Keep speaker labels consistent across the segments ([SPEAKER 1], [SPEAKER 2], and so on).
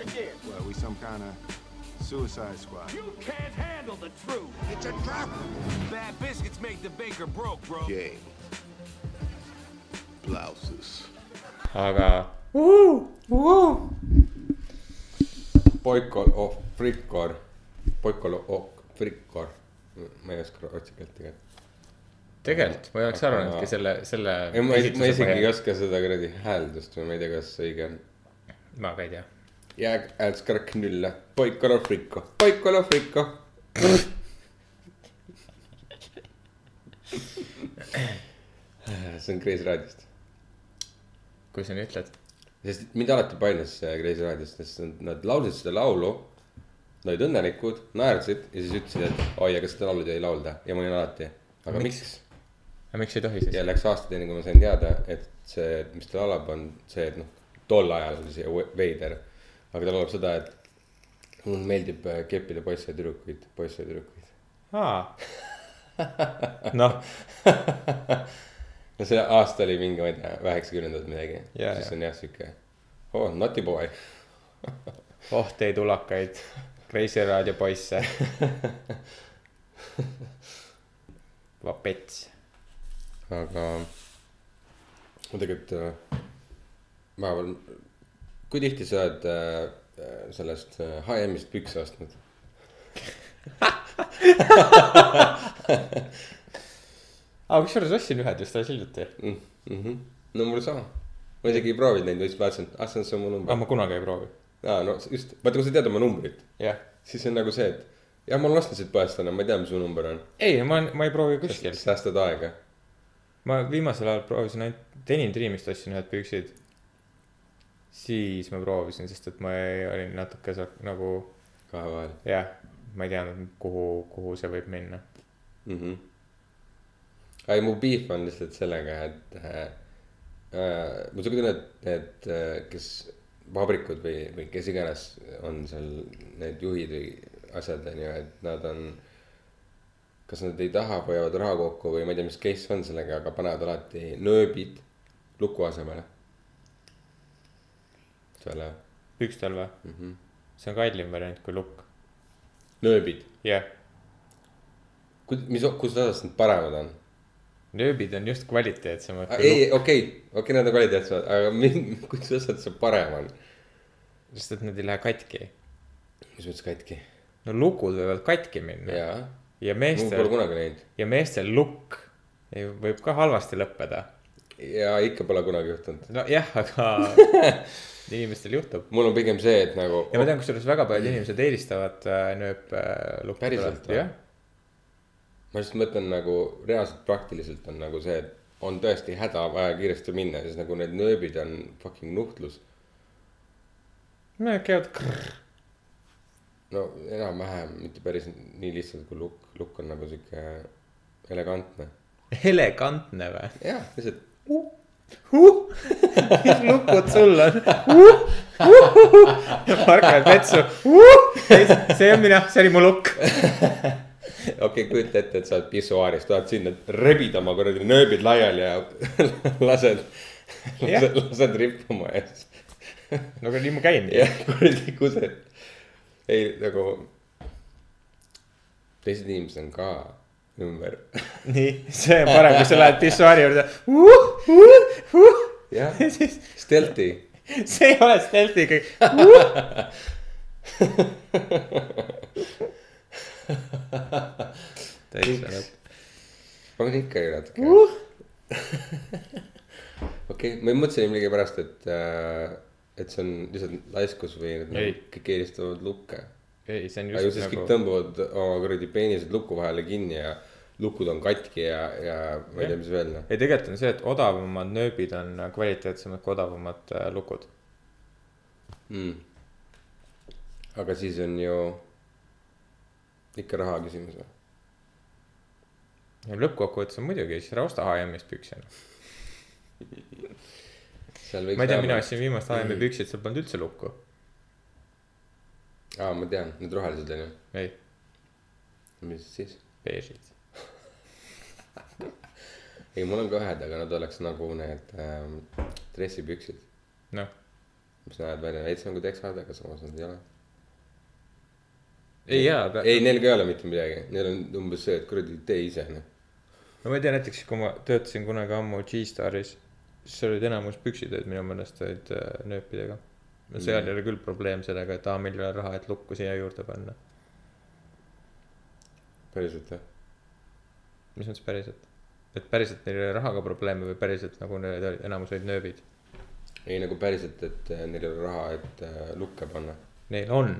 [SPEAKER 1] Start again.
[SPEAKER 2] Well, we some kind of suicide squad.
[SPEAKER 1] You can't handle the truth.
[SPEAKER 2] It's a trap.
[SPEAKER 1] Bad biscuits make the baker broke, bro.
[SPEAKER 2] Game. Blouses.
[SPEAKER 3] aga
[SPEAKER 4] Boikol of Frikkor, Boikol of Frikkor, ma ei oska rootsi keelt tegelikult.
[SPEAKER 3] tegelikult ma ei oleks arvanudki selle, selle.
[SPEAKER 4] ei, ma ma isegi ei. oska seda kuradi hääldust või ma ei tea, kas õige on.
[SPEAKER 3] ma ka ei tea.
[SPEAKER 4] Jag älskar knulla, Boikol of Frikko, Boikol of Frikko. see on Kreisi raadiost,
[SPEAKER 3] kui sa nii ütled.
[SPEAKER 4] sest mind alati painas see Kreisi raadiost, sest nad- nad laulsid seda laulu. Nad olid õnnelikud, naersid ja siis ütlesid, et oi, aga seda laulu ei laulda ja ma olin alati, aga miks, miks??
[SPEAKER 3] aga miks ei tohi siis
[SPEAKER 4] ja? läks aastaid enne, kui ma sain teada, et see, mis ta laulab, on see, et noh, tol ajal oli see veider. Aga ta laulab seda, et mulle meeldib äh, keppida poisse ja tüdrukuid, poisse ja tüdrukuid.
[SPEAKER 3] aa. noh,
[SPEAKER 4] no see aasta oli mingi, ma ei tea, üheksakümnendad midagi.
[SPEAKER 3] Jaa,
[SPEAKER 4] siis on jah sihuke, oh naughty boy.
[SPEAKER 3] oh teid ulakaid, Kreisi raadio poisse. vapets.
[SPEAKER 4] aga ma tegelikult äh, vahepeal, kui tihti sa oled äh, äh, sellest äh, HM-ist pükse ostnud?
[SPEAKER 3] aga kusjuures ostsin ühed just alles hiljuti.
[SPEAKER 4] mm. -hmm. no mul sama, ma isegi ei proovinud neid, lihtsalt vaatasin, ah see on see on mu number.
[SPEAKER 3] ma kunagi ei proovi.
[SPEAKER 4] aa no just, vaata kui sa tead oma numbrit,
[SPEAKER 3] jah.
[SPEAKER 4] siis on nagu see, et jah, ma olen ostnud siit poest täna, ma ei tea, mis su number on.
[SPEAKER 3] ei, ma, ma ei proovi kuskil.
[SPEAKER 4] säästad aega.
[SPEAKER 3] ma viimasel ajal proovisin ainult Denim Dreamist ostsin ühed püksid. Siis ma proovisin, sest et ma ei, olin natuke nagu
[SPEAKER 4] kahe vahel
[SPEAKER 3] jah, ma ei teadnud, kuhu, kuhu see võib minna.
[SPEAKER 4] mm. -hmm. ei, mu beef on lihtsalt sellega, et äh, äh, mul siuke tunne, et need, kes vabrikud või, või kes iganes on seal need juhid või asjad on ju, et nad on. kas nad ei taha, hoiavad raha kokku või ma ei tea, mis case on sellega, aga panevad alati nööbid luku asemele. Selle
[SPEAKER 3] pükstel või?
[SPEAKER 4] mm -hmm.
[SPEAKER 3] see on kallim variant kui lukk.
[SPEAKER 4] nööbid,
[SPEAKER 3] jah,
[SPEAKER 4] mis, kus osas need paremad on?
[SPEAKER 3] nööbid on just kvaliteetsemad lukk,
[SPEAKER 4] ei, okei, okei, need on kvaliteetsemad, aga mi- kus osas see parem on?
[SPEAKER 3] sest et nad ei lähe katki.
[SPEAKER 4] mis mõttes katki?
[SPEAKER 3] no lukud võivad katki minna ja, ja
[SPEAKER 4] mul pole
[SPEAKER 3] meestel,
[SPEAKER 4] kunagi näinud
[SPEAKER 3] ja meestel lukk võib ka halvasti lõppeda.
[SPEAKER 4] ja ikka pole kunagi juhtunud.
[SPEAKER 3] nojah, aga inimestel juhtub.
[SPEAKER 4] mul on pigem see, et nagu.
[SPEAKER 3] ja ma tean, kusjuures väga paljud inimesed eelistavad äh, nööplukku.
[SPEAKER 4] Päriselt või? ma just mõtlen nagu reaalselt praktiliselt on nagu see, et on tõesti häda vaja kiiresti minna, siis nagu need nööbid on fucking nuhtlus.
[SPEAKER 3] nad käivad krrr.
[SPEAKER 4] no enam-vähem, mitte päris nii lihtsalt kui lukk, lukk on nagu sihuke elegantne.
[SPEAKER 3] elegantne või
[SPEAKER 4] jah, lihtsalt
[SPEAKER 3] uh? mis lukud sul on uh,? Uh, Marko jääb vetsu uh,. see on mina, see oli mu lukk.
[SPEAKER 4] okei okay,, kujuta ette, et sa oled pissuaaris, tahad sinna, rebid oma kuradi nööbid laiali ja lased, lased, lased rippuma ja siis
[SPEAKER 3] no aga nii ma käingi.
[SPEAKER 4] jah, kuradi kused. ei nagu, teised inimesed on ka ümber.
[SPEAKER 3] nii, see on parem, kui sa lähed pissuaari juurde uh. Uh, uh.
[SPEAKER 4] Jah, stealthy.
[SPEAKER 3] see ei ole stealth'i kõik täitsa lõpp.
[SPEAKER 4] on ikka ju natuke
[SPEAKER 3] Uh.
[SPEAKER 4] okei, ma mõtlesin millegipärast, et, et see on lihtsalt laiskus või et nagu
[SPEAKER 3] Ei.
[SPEAKER 4] kõik eelistavad lukke.
[SPEAKER 3] ei, see on
[SPEAKER 4] aga ju
[SPEAKER 3] just
[SPEAKER 4] siis
[SPEAKER 3] nagu
[SPEAKER 4] kõik. tõmbavad oma kuradi peenised luku vahele kinni ja lukud on katki ja, ja ma ei tea, mis veel noh.
[SPEAKER 3] ei, tegelikult on see, et odavamad nööbid on kvaliteetsemad kui odavamad äh, lukud.
[SPEAKER 4] mm.. aga siis on ju ikka raha küsimus või?
[SPEAKER 3] lõppkokkuvõttes on muidugi, siis ära osta HM-ist pükse.
[SPEAKER 4] seal võiks
[SPEAKER 3] ma ei tea, mina ostsin viimast HM-i püksid, seal polnud üldse lukku.
[SPEAKER 4] aa, ma tean, need rohelised on ju,
[SPEAKER 3] ei,
[SPEAKER 4] mis siis?
[SPEAKER 3] beežid.
[SPEAKER 4] ei, mul on ka ühed, aga nad oleks nagu need ähm, dressipüksid.
[SPEAKER 3] noh,
[SPEAKER 4] mis näevad välja veits nagu teksad, aga samas nad ei ole.
[SPEAKER 3] ei jaa, aga
[SPEAKER 4] ei, neil ka ei ole mitte midagi, neil on umbes see, et kuradi tee ise noh.
[SPEAKER 3] no ma ei tea, näiteks kui ma töötasin kunagi ammu G-Staris, siis olid enamus püksitööd minu meelest olid äh, nööpidega. no seal
[SPEAKER 4] Mm.
[SPEAKER 3] ei ole küll probleem sellega, et aa, meil ei ole raha, et lukku siia juurde panna.
[SPEAKER 4] päriselt jah.
[SPEAKER 3] mis mõttes päriselt? Et päriselt neil ei ole rahaga probleeme või päriselt nagu need olid, enamus olid nööbid?
[SPEAKER 4] ei nagu päriselt, et äh, neil ei ole raha, et äh, lukke panna.
[SPEAKER 3] Neil on,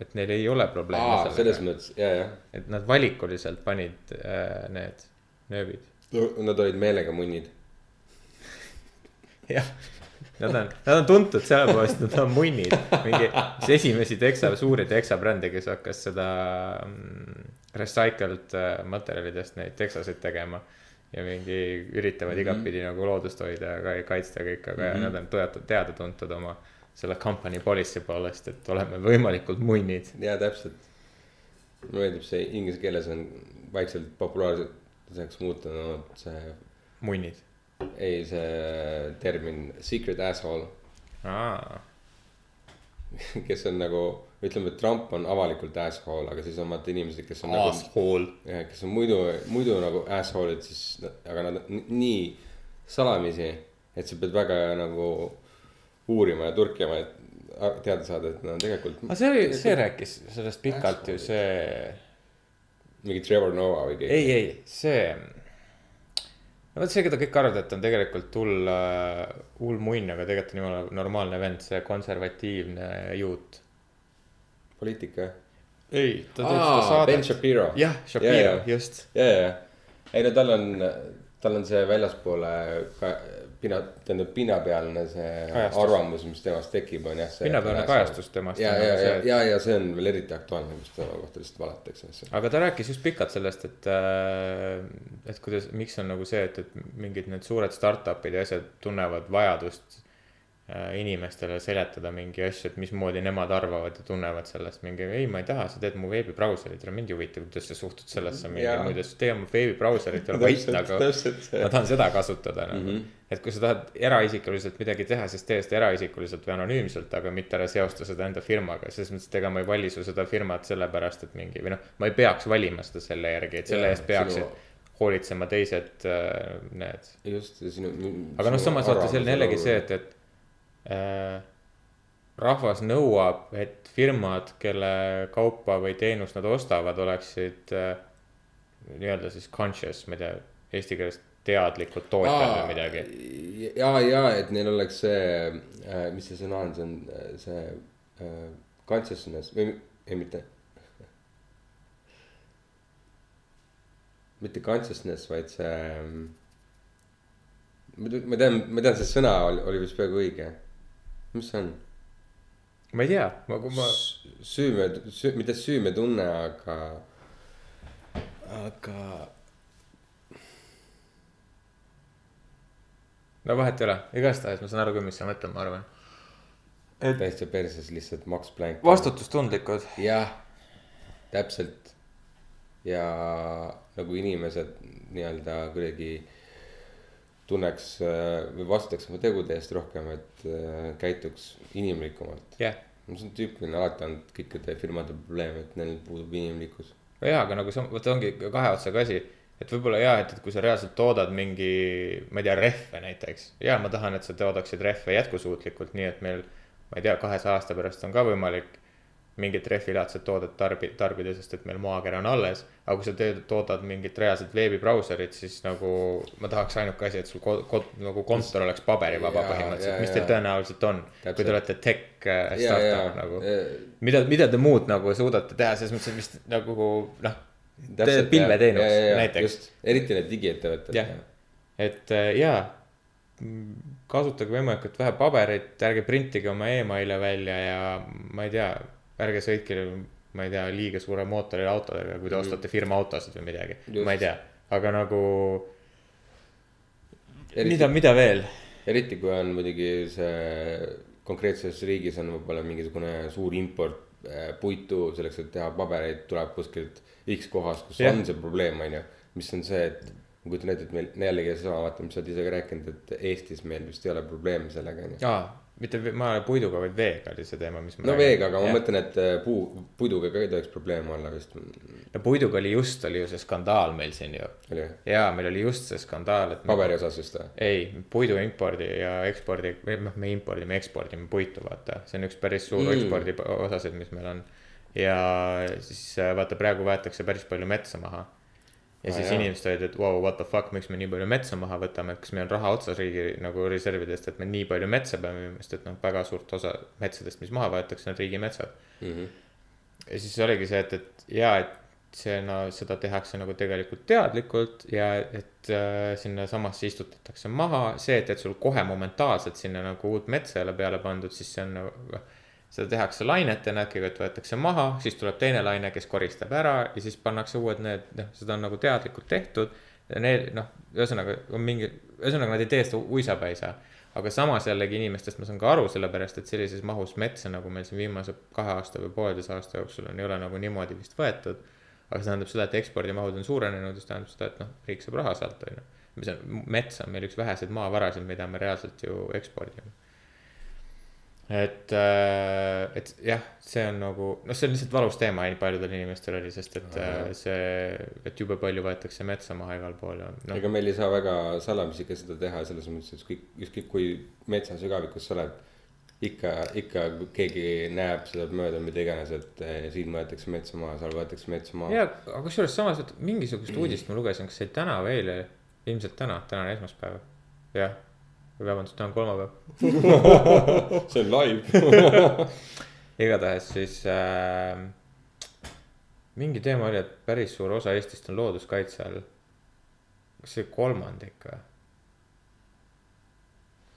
[SPEAKER 3] et neil ei ole probleeme
[SPEAKER 4] selles mõttes, ja, jah.
[SPEAKER 3] et nad valikuliselt panid äh, need nööbid.
[SPEAKER 4] Nad olid meelega munnid.
[SPEAKER 3] jah, nad on, nad on tuntud selle poolest, nad on munnid. mingi, üks esimesi teksa, suuri teksabrände, kes hakkas seda mm, recycled äh, materjalidest neid teksaseid tegema. Ja mingi üritavad
[SPEAKER 4] Mhm.
[SPEAKER 3] igatpidi nagu loodust hoida ja ka- kaitsta kõike, aga
[SPEAKER 4] Mhm.
[SPEAKER 3] nad on teada, teada-tuntud oma selle company policy poolest, et oleme võimalikult munnid.
[SPEAKER 4] jaa, täpselt. mulle meeldib see inglise keeles on vaikselt populaarseks muutunud see,
[SPEAKER 3] munnid.
[SPEAKER 4] ei see termin secret asshole,
[SPEAKER 3] aa,
[SPEAKER 4] kes on nagu, ütleme, et Trump on avalikult asshole, aga siis on vaata inimesed, kes on nagu
[SPEAKER 3] asshole.
[SPEAKER 4] jah, kes on muidu, muidu nagu asshole'id, siis, aga nad nii salamisi, et sa pead väga nagu uurima ja turkima, et teada saada, et nad on tegelikult
[SPEAKER 3] aga see oli, see rääkis sellest pikalt ju see
[SPEAKER 4] mingi Trevor Noah või keegi.
[SPEAKER 3] ei, ei, see. No vot see, keda kõik arvavad, et on tegelikult hull, hull munn, aga tegelikult on jumala normaalne vend, see konservatiivne juut.
[SPEAKER 4] poliitika.
[SPEAKER 3] ei, ta teeb seda,
[SPEAKER 4] Ben
[SPEAKER 3] saadet.
[SPEAKER 4] Shapiro.
[SPEAKER 3] jah, Shapiro, just.
[SPEAKER 4] ja, ja, ja, ei no tal on, tal on see väljaspoole ka pinna, tähendab pinnapealne see
[SPEAKER 3] Kajastus.
[SPEAKER 4] arvamus, mis temast tekib, on jah.
[SPEAKER 3] pinnapealne kajastus temast
[SPEAKER 4] ja, ja,
[SPEAKER 3] nagu
[SPEAKER 4] ja ja, ja see on veel eriti aktuaalne, kus tema kohta lihtsalt valetakse.
[SPEAKER 3] aga ta rääkis just pikalt sellest, et, et kuidas, miks on nagu see, et, et mingid need suured startup'id ja asjad tunnevad vajadust äh, inimestele seletada mingi asju, et mismoodi nemad arvavad ja tunnevad sellest mingi, ei, ma ei taha, sa teed mu veebibrauserit, mind ei huvita, kuidas sa suhtud sellesse mingi
[SPEAKER 4] Jaa.
[SPEAKER 3] muidu, tee oma veebibrauserit, ole vait nagu.
[SPEAKER 4] täpselt see
[SPEAKER 3] ma. tahan seda kasutada nagu mm. -hmm. et kui sa tahad eraisikuliselt midagi teha, siis tee seda eraisikuliselt või anonüümselt, aga mitte ära seosta seda enda firmaga, selles mõttes, et ega ma ei vali su seda firmat sellepärast, et mingi või noh, ma ei peaks valima seda selle järgi, et selle
[SPEAKER 4] Jaa,
[SPEAKER 3] eest peaksid
[SPEAKER 4] sinu-
[SPEAKER 3] hoolitsema teised äh, need.
[SPEAKER 4] just, sinu.
[SPEAKER 3] aga noh, samas vaata, see on jällegi see, et, et äh, rahvas nõuab, et firmad, kelle kaupa või teenust nad ostavad, oleksid äh, nii-öelda siis conscious, ma ei tea, eesti keeles teadlikud tootjad või midagi.
[SPEAKER 4] ja, ja et neil oleks see, mis see sõna on, see on äh, see äh, consciousness või, ei mitte. mitte consciousness, vaid see. te- ma tean, ma tean, see sõna oli, oli vist peaaegu õige. Mis see on?
[SPEAKER 3] ma ei tea, ma, kui ma,
[SPEAKER 4] süüme, süü, mitte süümetunne, aga, aga
[SPEAKER 3] no vahet ei ole, igastahes ma saan aru küll, mis sa mõtled, ma arvan. et
[SPEAKER 4] täitsa perses lihtsalt Max Planck.
[SPEAKER 3] vastutustundlikud.
[SPEAKER 4] jah, täpselt. ja nagu inimesed nii-öelda kuidagi tunneks äh, või vastutaks oma tegude eest rohkem, et äh, käituks inimlikumalt.
[SPEAKER 3] jah,
[SPEAKER 4] no see on tüüpiline alati on kõikide firmade probleem, et neil puudub inimlikkus.
[SPEAKER 3] no jaa, aga nagu see, vot ongi kahe otsaga asi. et võib-olla jaa, et, et kui sa reaalselt toodad mingi, ma ei tea, rehve näiteks. jaa, ma tahan, et sa toodaksid rehve jätkusuutlikult, nii et meil, ma ei tea, kahesaja aasta pärast on ka võimalik mingit rehvilaadset toodet tarbi-, tarbida, sest et meil maakera on alles. aga kui sa teed, toodad mingit reaalset veebibrauserit, siis nagu ma tahaks ainuke asi, et sul ko-, ko-, nagu kontor oleks paberivaba põhimõtteliselt mis teil tõenäoliselt on. kui te olete tech äh, startup, nagu. mida, mida te muud nagu suudate teha, selles mõttes, et vist nagu noh, pilveteenus näiteks.
[SPEAKER 4] eriti need digiettevõtted.
[SPEAKER 3] Et äh, jaa, kasutage võimalikult vähe paberit, ärge printige oma email'e välja ja ma ei tea, ärge sõitke, ma ei tea, liiga suure mootoriga autodega, kui te ostate firma autosid või midagi, ma ei tea, aga nagu mida, mida veel?
[SPEAKER 4] eriti kui on muidugi see konkreetses riigis on võib-olla mingisugune suur import äh, puitu selleks, et teha pabereid, tuleb kuskilt X kohast, kus
[SPEAKER 3] Jah.
[SPEAKER 4] on see probleem, on ju. mis on see, et ma kujutan ette, et meil jällegi seesama, vaata, mis sa oled ise ka rääkinud, et Eestis meil vist ei ole probleemi sellega, on ju.
[SPEAKER 3] Mitte maa puiduga, vaid veega oli see teema, mis.
[SPEAKER 4] no veega, aga ma mõtlen, et äh, puu, puiduga ka ei tohiks probleeme olla vist.
[SPEAKER 3] no puiduga oli just, oli ju see skandaal meil siin ju. jaa, meil oli just see skandaal, et.
[SPEAKER 4] paberi osas vist või?
[SPEAKER 3] ei, puidu impordi ja ekspordi, või noh, me impordime, ekspordime puitu, vaata, see on üks päris suur mm.
[SPEAKER 4] Mm.
[SPEAKER 3] ekspordi osasid, mis meil on. ja siis äh, vaata, praegu võetakse päris palju metsa maha. Ja
[SPEAKER 4] Aa,
[SPEAKER 3] siis
[SPEAKER 4] jaa.
[SPEAKER 3] inimesed olid, et vau wow,, what the fuck, miks me nii palju metsa maha võtame, et kas meil on raha otsas riigi nagu reservidest, et me nii palju metsa peame müüma, sest et noh, väga suurt osa metsadest, mis maha võetakse, on riigimetsad.
[SPEAKER 4] Mhm.
[SPEAKER 3] ja siis oligi see, et, et jaa, et see no seda tehakse nagu tegelikult teadlikult ja et äh, sinnasamasse istutatakse maha see, et, et sul kohe momentaanselt sinna nagu uut metsa ei ole peale pandud, siis see on nagu noh, seda tehakse lainetena, et võetakse maha, siis tuleb teine laine, kes koristab ära ja siis pannakse uued need, noh, seda on nagu teadlikult tehtud. need noh, ühesõnaga on mingi, ühesõnaga nad ei tee seda uisapäisa. aga samas jällegi inimestest ma saan ka aru, sellepärast et sellises mahus metsa, nagu meil siin viimase kahe aasta või pooleteise aasta jooksul on, ei ole nagu niimoodi vist võetud. aga see tähendab seda, et ekspordimahud on suurenenud ja see tähendab seda, et noh, riik saab raha sealt, on ju. mis on, mets on meil üks väheseid maavarasid, mida me reaalselt ju ekspordime. et, et jah, see on nagu, noh, see on lihtsalt valus teema paljudel inimestel oli, sest et äh, see, et jube palju võetakse metsa maha igal pool ja noh,
[SPEAKER 4] ega meil ei saa väga salamisi ka seda teha selles mõttes, et ükskõik, ükskõik kui metsa sügavikus sa oled. ikka, ikka keegi näeb seda mööda, mida iganes, et eh, siin võetakse metsa maha, seal võetakse metsa maha.
[SPEAKER 3] ja aga kusjuures samas, et mingisugust uudist ma lugesin, kas see oli täna või eile, ilmselt täna, täna on esmaspäev, jah. vabandust, täna on kolmapäev.
[SPEAKER 4] see on live.
[SPEAKER 3] igatahes siis äh, mingi teema oli, et päris suur osa Eestist on looduskaitse all. kas see oli kolmandik või?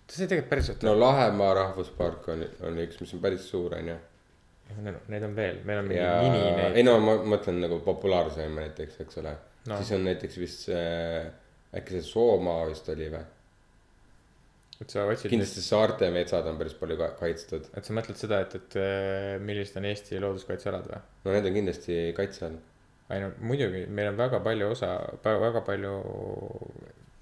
[SPEAKER 3] see tegelikult päris
[SPEAKER 4] no Lahemaa rahvuspark on, on üks, mis on päris suur, on ju.
[SPEAKER 3] Neid on veel, meil on mingi
[SPEAKER 4] ja
[SPEAKER 3] mini
[SPEAKER 4] ei
[SPEAKER 3] neid.
[SPEAKER 4] no ma mõtlen nagu populaarsem näiteks, eks ole
[SPEAKER 3] No.
[SPEAKER 4] no.. siis on näiteks vist see, äkki see Soomaa vist oli või?
[SPEAKER 3] Et sa otsid,
[SPEAKER 4] kindlasti saarte metsad on päris palju ka kaitstud.
[SPEAKER 3] et sa mõtled seda, et, et äh, millised on Eesti looduskaitsealad või?
[SPEAKER 4] no need on kindlasti kaitse all.
[SPEAKER 3] ei no muidugi, meil on väga palju osa, väga palju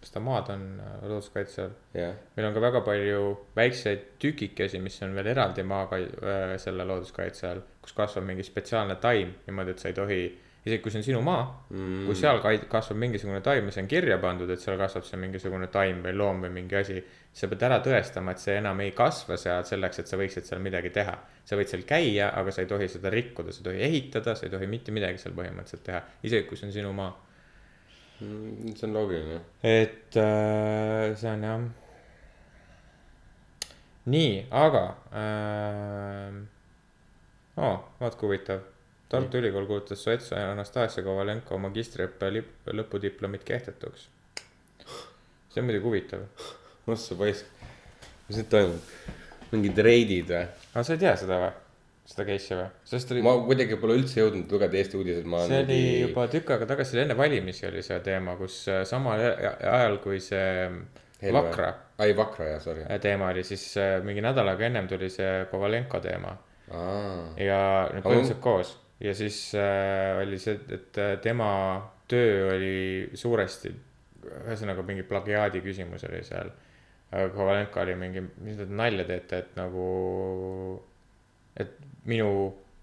[SPEAKER 3] seda maad on äh, looduskaitse all.
[SPEAKER 4] jah,
[SPEAKER 3] meil on ka väga palju väikseid tükikesi, mis on veel eraldi maaga äh, selle looduskaitse all, kus kasvab mingi spetsiaalne taim niimoodi, et sa ei tohi, isegi kui see on sinu maa mm., kui seal kasvab mingisugune taim ja see on kirja pandud, et seal kasvab see mingisugune taim või loom või mingi asi, sa pead ära tõestama, et see enam ei kasva seal selleks, et sa võiksid seal midagi teha. sa võid seal käia, aga sa ei tohi seda rikkuda, sa ei tohi ehitada, sa ei tohi mitte midagi seal põhimõtteliselt teha, isegi kui see on sinu maa.
[SPEAKER 4] Mm, see on loogiline.
[SPEAKER 3] et äh, see on jah. nii, aga äh,. oo, vaat kui huvitav. Tartu Ülikool kuulutas Soetso ja Anastasia Kovalenko magistriõppe lõpudiplomit kehtetuks. see on muidugi huvitav.
[SPEAKER 4] Ossa poiss, mis nüüd toimub? mingid reidid või?
[SPEAKER 3] aga sa ei tea seda või? seda case'i või? sest oli,
[SPEAKER 4] ma kuidagi pole üldse jõudnud lugeda Eesti uudiseid, ma
[SPEAKER 3] see oli juba tükk aega tagasi, enne valimisi oli see teema, kus äh, samal ajal kui see Vakra
[SPEAKER 4] ai, Vakra jah, sorry.
[SPEAKER 3] teema oli, siis äh, mingi nädal aega ennem tuli see Kovalenko teema
[SPEAKER 4] aa,
[SPEAKER 3] ja need põhimõtteliselt koos ja siis äh, oli see, et äh, tema töö oli suuresti, ühesõnaga mingi plagiaadi küsimus oli seal. Aga Kovalenko oli mingi, mis te nalja teete, et nagu, et minu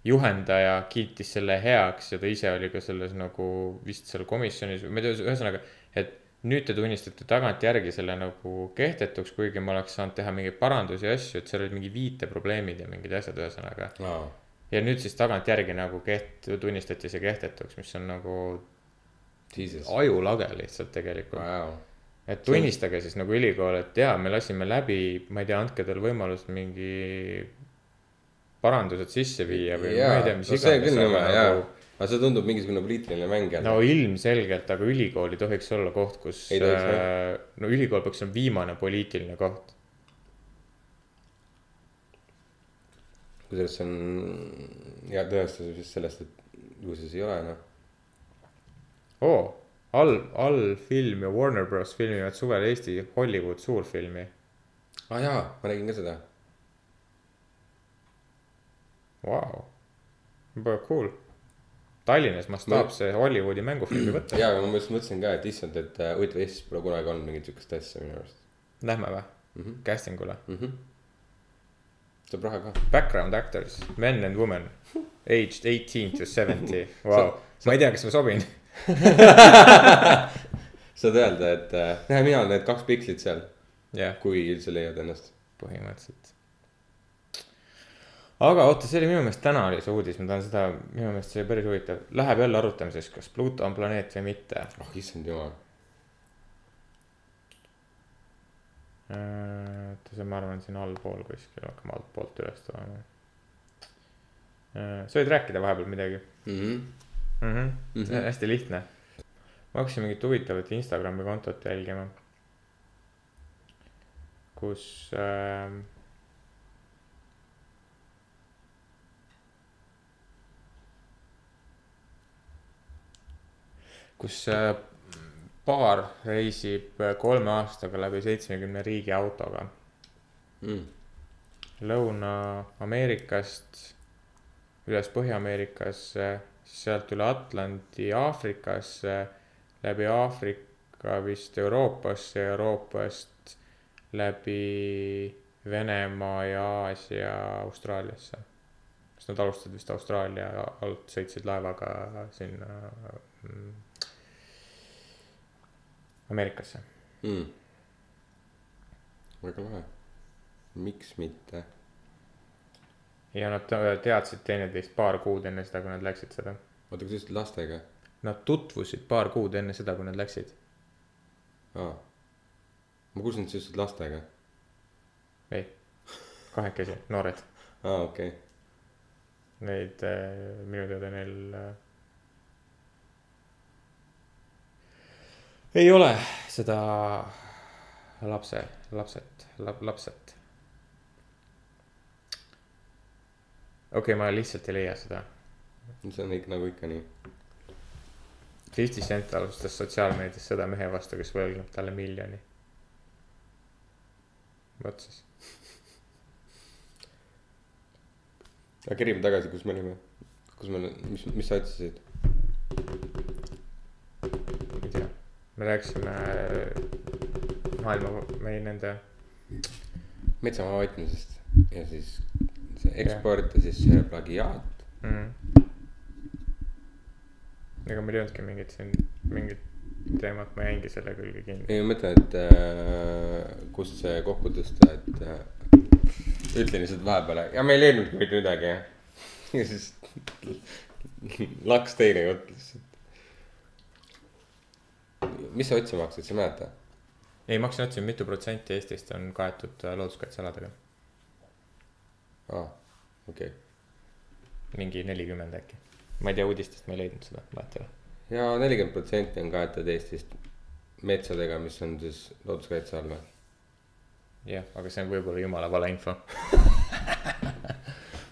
[SPEAKER 3] juhendaja kiitis selle heaks ja ta ise oli ka selles nagu vist seal komisjonis, ma ei tea, ühesõnaga, et nüüd te tunnistate tagantjärgi selle nagu kehtetuks, kuigi ma oleks saanud teha mingeid parandusi ja asju, et seal olid mingi viiteprobleemid ja mingid asjad, ühesõnaga
[SPEAKER 4] aa,
[SPEAKER 3] ja nüüd siis tagantjärgi nagu keht-, tunnistati see kehtetuks, mis on nagu
[SPEAKER 4] jesus,
[SPEAKER 3] ajulage lihtsalt tegelikult.
[SPEAKER 4] vau.
[SPEAKER 3] Et tunnistage siis nagu ülikool, et jaa, me lasime läbi, ma ei tea, andke talle võimalust mingi parandused sisse viia või ma ei tea, mis
[SPEAKER 4] no see
[SPEAKER 3] iganes.
[SPEAKER 4] küll nõme jaa, aga see tundub mingisugune poliitiline mäng jälle
[SPEAKER 3] no ilmselgelt, aga ülikool ei tohiks olla koht, kus äh, no ülikool peaks olema viimane poliitiline koht.
[SPEAKER 4] kusjuures see on hea tõestus vist sellest, et ju siis ei ole noh.
[SPEAKER 3] oo, all, allfilm ja Warner Bros filmivad suvel Eesti Hollywood suurfilmi.
[SPEAKER 4] aa ah, jaa, ma nägin ka seda.
[SPEAKER 3] Vau, väga cool. Tallinnas mastaapse Hollywoodi mängufilmi võtta.
[SPEAKER 4] jaa, aga ma just mõtlesin ka, et issand, et äh, huvitav, Eestis pole kunagi olnud mingit siukest asja minu arust
[SPEAKER 3] Lähme või
[SPEAKER 4] mm? -hmm.
[SPEAKER 3] casting ule?
[SPEAKER 4] Mm -hmm. saab raha ka.
[SPEAKER 3] Background actors, men and women, aged eighteen to seventy, vau. ma ei tea, kas ma sobin.
[SPEAKER 4] saad öelda, et äh, näe, mina olen need kaks pikslit seal,
[SPEAKER 3] jah,
[SPEAKER 4] kui üldse leiad ennast.
[SPEAKER 3] põhimõtteliselt. aga oota, see oli minu meelest täna oli see uudis, ma tahan seda, minu meelest see oli päris huvitav, läheb jälle arutamiseks, kas Pluto on planeet või mitte.
[SPEAKER 4] oh issand jumal.
[SPEAKER 3] oota, see, ma arvan, siin allpool kuskil, hakkame altpoolt üles tulema. sa võid rääkida vahepeal midagi
[SPEAKER 4] Mhm.
[SPEAKER 3] mm? -hmm. See on hästi lihtne. ma hakkasin mingit huvitavat Instagrami kontot jälgima. kus äh,. kus äh, paar reisib kolme aastaga läbi seitsmekümne riigi autoga.
[SPEAKER 4] Mm.
[SPEAKER 3] Lõuna-Ameerikast üles Põhja-Ameerikasse, sealt üle Atlandi Aafrikasse, läbi Aafrika vist Euroopasse, Euroopast läbi Venemaa ja Aasia Austraaliasse. sest nad alustasid vist Austraalia alt, sõitsid laevaga sinna mm, Ameerikasse.
[SPEAKER 4] Mm. väga lahe. miks mitte?
[SPEAKER 3] Ja nad te- teadsid teineteist paar kuud enne seda, kui nad läksid seda.
[SPEAKER 4] oota, kui sa ütlesid lastega?
[SPEAKER 3] Nad tutvusid paar kuud enne seda, kui nad läksid.
[SPEAKER 4] aa. ma kuulsin, et sa ütlesid lastega.
[SPEAKER 3] ei, kahekesi, noored.
[SPEAKER 4] aa, okei okay..
[SPEAKER 3] Neid äh, minu teada neil äh, ei ole seda lapse, lapset, lapset. Okei okay,, ma lihtsalt ei leia seda.
[SPEAKER 4] see on ikka nagu ikka nii.
[SPEAKER 3] Fifty Cent alustas sotsiaalmeedias sõda mehe vastu, kes võlgneb talle miljoni. vot siis.
[SPEAKER 4] aga kerime tagasi, kus me olime? kus me, mis, mis sa otsisid?
[SPEAKER 3] ei tea, me rääkisime maailma või nende
[SPEAKER 4] metsamaa võtmisest ja siis eksport ja siis plagiaat.
[SPEAKER 3] mm.. ega meil ei olnudki mingit siin, mingit teemat, ma jäingi selle külge kinni.
[SPEAKER 4] ei, ma mõtlen, et äh, kust see kokku tõsta, et äh, ütlen lihtsalt vahepeale ja meil ei öelnudki mitte midagi jah. ja siis laks teine jutt lihtsalt. mis sa otsima hakkasid, sa ei mäleta?
[SPEAKER 3] ei, ma hakkasin otsima, mitu protsenti Eestist on kaetud looduskaitsealadega.
[SPEAKER 4] aa, okei okay..
[SPEAKER 3] mingi nelikümmend äkki. ma ei tea, uudistest ma ei leidnud seda, vaata või.
[SPEAKER 4] ja nelikümmend protsenti on kaetud Eestist metsadega, mis on siis looduskaitse all või?
[SPEAKER 3] jah, aga see on võib-olla jumala valeinfo.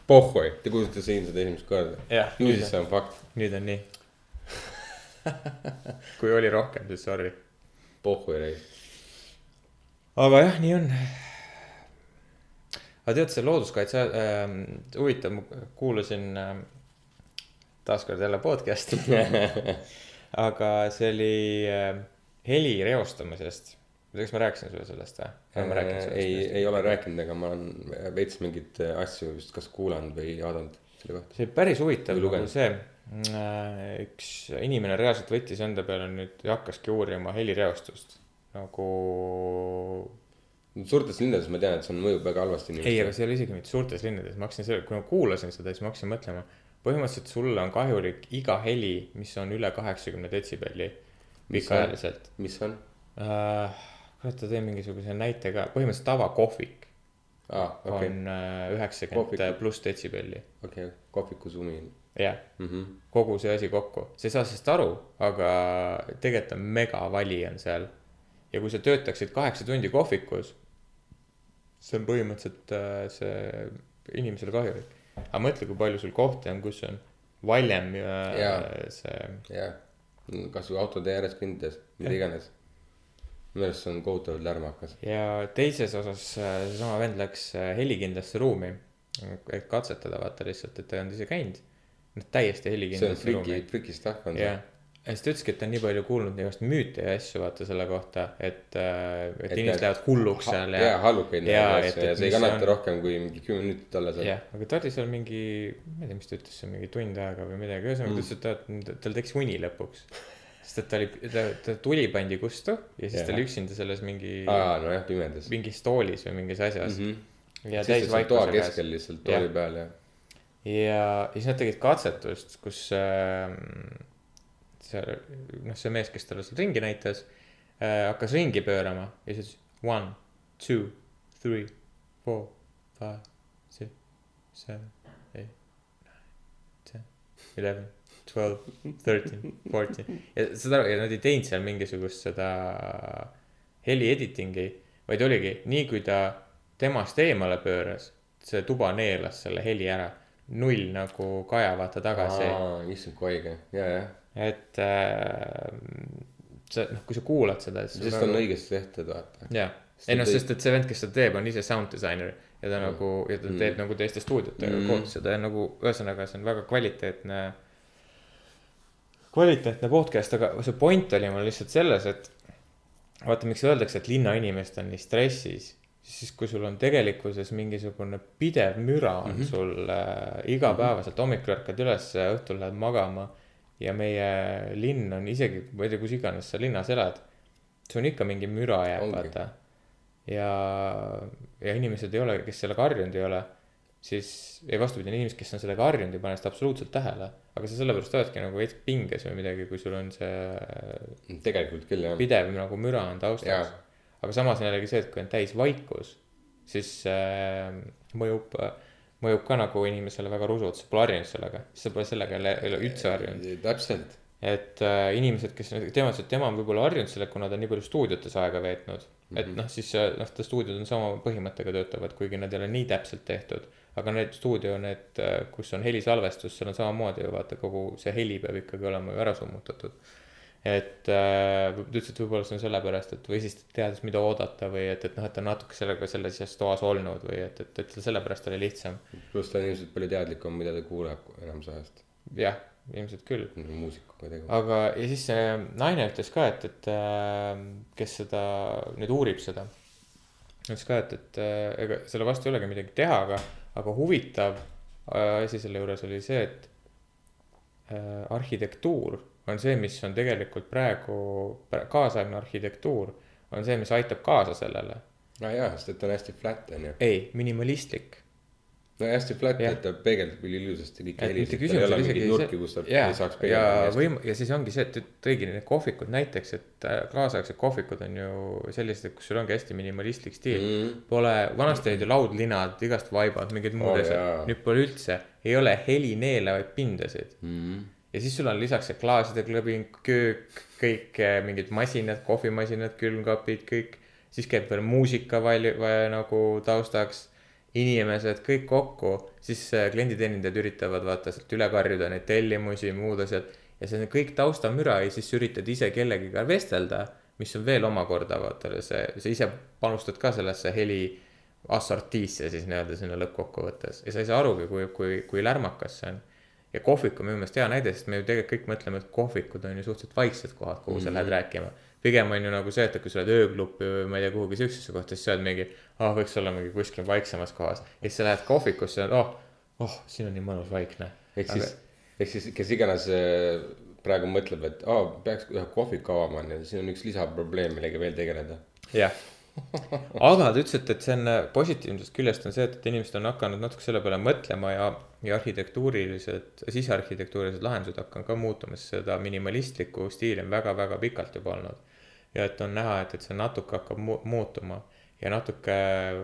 [SPEAKER 4] pohhui, te kuulsite siin seda esimest korda. ju siis see
[SPEAKER 3] on,
[SPEAKER 4] fakt.
[SPEAKER 3] nüüd on nii. kui oli rohkem, siis sorry.
[SPEAKER 4] pohhui reis.
[SPEAKER 3] aga jah, nii on. Aga tead, see looduskaitse äh,, huvitav, ma kuulasin äh, taaskord jälle podcast'i. aga see oli äh, heli reostamisest. kas ma rääkisin sulle sellest või?
[SPEAKER 4] ei, ei ole rääkinud, aga ma olen veits mingeid asju vist kas kuulanud või vaadanud selle kohta.
[SPEAKER 3] see päris huvitav nagu see, üks inimene reaalselt võttis enda peale nüüd ja hakkaski uurima helireostust nagu.
[SPEAKER 4] Suurtes linnades ma tean, et see on mõjub väga halvasti
[SPEAKER 3] ei, aga see ei ole isegi mitte suurtes linnades, ma hakkasin selle, kui ma kuulasin seda, siis ma hakkasin mõtlema. põhimõtteliselt sulle on kahjulik iga heli, mis on üle kaheksakümne detsibelli pikaajaliselt
[SPEAKER 4] mis on?
[SPEAKER 3] äh,. kurat, ta tõi mingisuguse näite ka, põhimõtteliselt tavakohvik
[SPEAKER 4] aa, okei,
[SPEAKER 3] on äh, üheksakümmend
[SPEAKER 4] Kohvik.
[SPEAKER 3] pluss detsibelli,
[SPEAKER 4] okei, kohviku sumi
[SPEAKER 3] jah
[SPEAKER 4] mm. -hmm.
[SPEAKER 3] kogu see asi kokku, sa ei saa sellest aru, aga tegelikult on megavali on seal. ja kui sa töötaksid kaheksa tundi kohvikus, see on põhimõtteliselt äh, see inimesele kahjulik. aga mõtle, kui palju sul kohti on, kus on valjem ja
[SPEAKER 4] Jaa.
[SPEAKER 3] see,
[SPEAKER 4] jah, kasvõi autotee ääres kõndides, mida iganes. minu arust see on kohutavalt lärmakas.
[SPEAKER 3] ja teises osas äh, seesama vend läks äh, helikindlasse ruumi, et katsetada, vaata lihtsalt, et ta ei olnud ise käinud. noh, täiesti helikindlasse
[SPEAKER 4] friki
[SPEAKER 3] ruumi,.
[SPEAKER 4] friki stuff on see.,
[SPEAKER 3] ja siis ta ütleski, et ta on nii palju kuulnud igast müüte ja asju vaata selle kohta, et, et, et
[SPEAKER 4] Et
[SPEAKER 3] inimesed lähevad hulluks seal
[SPEAKER 4] hallukeid
[SPEAKER 3] Jaa,
[SPEAKER 4] nagu
[SPEAKER 3] et-
[SPEAKER 4] asju ja see ei kannata
[SPEAKER 3] on-
[SPEAKER 4] rohkem kui mingi kümme minutit seal.
[SPEAKER 3] jah, aga ta oli seal mingi, ma ei tea, mis ta ütles, mingi tund aega või midagi, ühesõnaga ta ütles, et ta, tal tekkis uni lõpuks. sest et ta oli, ta, ta tuli pandi kustu ja siis
[SPEAKER 4] Jah.
[SPEAKER 3] ta oli üksinda selles mingi,
[SPEAKER 4] aa, nojah, pimedas.
[SPEAKER 3] mingis toolis või mingis asjas mm. -hmm. ja täis
[SPEAKER 4] toa
[SPEAKER 3] vaikuse käes.
[SPEAKER 4] keskel lihtsalt tooli
[SPEAKER 3] Jah.
[SPEAKER 4] peal ja.
[SPEAKER 3] ja siis nad tegid katsetust, kus äh, see, noh, see mees, kes talle seal ringi näitas äh,, hakkas ringi pöörama ja siis one, two, three, four, five, six, seven, eight, nine, ten, eleven, twelve, thirteen, fourteen ja saad aru, ja nad ei teinud seal mingisugust seda heli editing'i, vaid oligi nii, kui ta temast eemale pööras, see tuba neelas selle heli ära null nagu kaja vaata tagasi.
[SPEAKER 4] issand kui haige, ja, ja.
[SPEAKER 3] Et äh, see noh, kui sa kuulad seda, siis.
[SPEAKER 4] sest on õigesti tehtud, vaata.
[SPEAKER 3] jah, ei noh, sest et see vend, kes seda teeb, on ise sound disainer ja ta
[SPEAKER 4] Mm.
[SPEAKER 3] nagu ja ta teeb nagu teiste stuudiotega
[SPEAKER 4] Mm.
[SPEAKER 3] koos seda ja nagu ühesõnaga, see on väga kvaliteetne. kvaliteetne podcast, aga see point oli mul lihtsalt selles, et vaata, miks öeldakse, et linnainimesed on nii stressis, siis kui sul on tegelikkuses mingisugune pidev müra on mm -hmm. sul äh, igapäevaselt, hommikul ärkad üles, õhtul lähed magama ja meie linn on isegi, ma ei tea, kus iganes sa linnas elad, see on ikka mingi müra jääb, vaata. ja, ja inimesed ei ole, kes sellega harjunud ei ole, siis, ei vastupidi, inimesed, kes on sellega harjunud, ei pane seda absoluutselt tähele. aga sa sellepärast oledki nagu veits pinges või midagi, kui sul on see
[SPEAKER 4] tegelikult küll jah.
[SPEAKER 3] pidev nagu müra on taustas aga samas on jällegi see, et kui on täis vaikus, siis äh, mõjub, mõjub ka nagu inimesele väga rusult, sa pole harjunud sellega, sa pole sellega jälle üldse harjunud.
[SPEAKER 4] täpselt,
[SPEAKER 3] et äh, inimesed, kes teavad, et tema on võib-olla harjunud sellega, kuna ta on nii palju stuudiotes aega veetnud mm. -hmm. et noh, siis äh, noh, ta stuudiod on sama põhimõttega töötavad, kuigi nad ei ole nii täpselt tehtud. aga need stuudio, need, kus on helisalvestus, seal on samamoodi ju vaata, kogu see heli peab ikkagi olema ju ära summutatud. Et äh, ta ütles, et võib-olla see on sellepärast, et või siis teades, mida oodata või et, et noh, et ta on natuke sellega selles toas olnud või et, et, et sellepärast oli lihtsam.
[SPEAKER 4] pluss ta on ilmselt palju teadlikum, mida ta kuulab enamus ajast,
[SPEAKER 3] jah, ilmselt küll.
[SPEAKER 4] muusikuga tegu.
[SPEAKER 3] aga, ja siis see naine ütles ka, et, et äh, kes seda nüüd uurib seda, ütles ka, et, et äh, ega selle vastu ei olegi midagi teha, aga, aga huvitav äh, asi selle juures oli see, et äh, arhitektuur on see, mis on tegelikult praegu, kaasaegne arhitektuur on see, mis aitab kaasa sellele.
[SPEAKER 4] aa jaa, sest et ta on hästi flat on ju.
[SPEAKER 3] ei, minimalistlik.
[SPEAKER 4] no hästi flat, et ta peegeldab küll ilusasti kõiki helisid, tal ei ole mingeid nurki, kus ta ei saaks,
[SPEAKER 3] ja
[SPEAKER 4] peegeldada.
[SPEAKER 3] võim- ja siis ongi see, et tõigi need kohvikud näiteks, et äh, kaasaegsed kohvikud on ju sellised, et kus sul ongi hästi minimalistlik stiil mm.. Pole, vanasti olid ju laudlinad, igast vaibad, mingid muud
[SPEAKER 4] Oh,
[SPEAKER 3] asjad nüüd pole üldse, ei ole heli neelavaid pindasid.
[SPEAKER 4] Mm.
[SPEAKER 3] Ja siis sul on lisaks see klaaside klõbing, köök, kõik äh, mingid masinad, kohvimasinad, külmkapid, kõik. siis käib veel muusika valju, nagu taustaks, inimesed kõik kokku, siis äh, klienditeenindajad üritavad vaata sealt üle karjuda neid tellimusi, muud asjad. ja see on kõik taustamüra ja siis sa üritad ise kellegiga vestelda, mis on veel omakorda vaata see, sa ise panustad ka sellesse heli assortiisse siis nii-öelda sinna lõppkokkuvõttes ja sa ei saa arugi, kui, kui, kui lärmakas see on ja kohvik on minu meelest hea näide, sest me ju tegelikult kõik mõtleme, et kohvikud on ju suhteliselt vaiksed kohad, kuhu mm -hmm. sa lähed rääkima. pigem on ju nagu see, et kui sa lähed ööklubbi või ma ei tea, kuhugi siuksesse kohta, siis sa oled mingi, ah võiks olla mingi kuskil vaiksemas kohas. ja siis sa lähed kohvikusse, oh, oh, siin on nii mõnus vaikne.
[SPEAKER 4] ehk siis, ehk siis, kes iganes äh, praegu mõtleb, et aa, peaks ühe kohviku avama, onju, siin on üks lisaprobleem, millega veel tegeleda.
[SPEAKER 3] jah, aga te ütlesite, et see on äh, positiivsest küljest on see, et, et inimesed on hakanud natuke selle peale mõtlema ja, ja arhitektuurilised, sisearhitektuurilised lahendused hakanud ka muutuma, sest seda minimalistlikku stiili on väga-väga pikalt juba olnud. ja et on näha, et, et see natuke hakkab mu muutuma ja natuke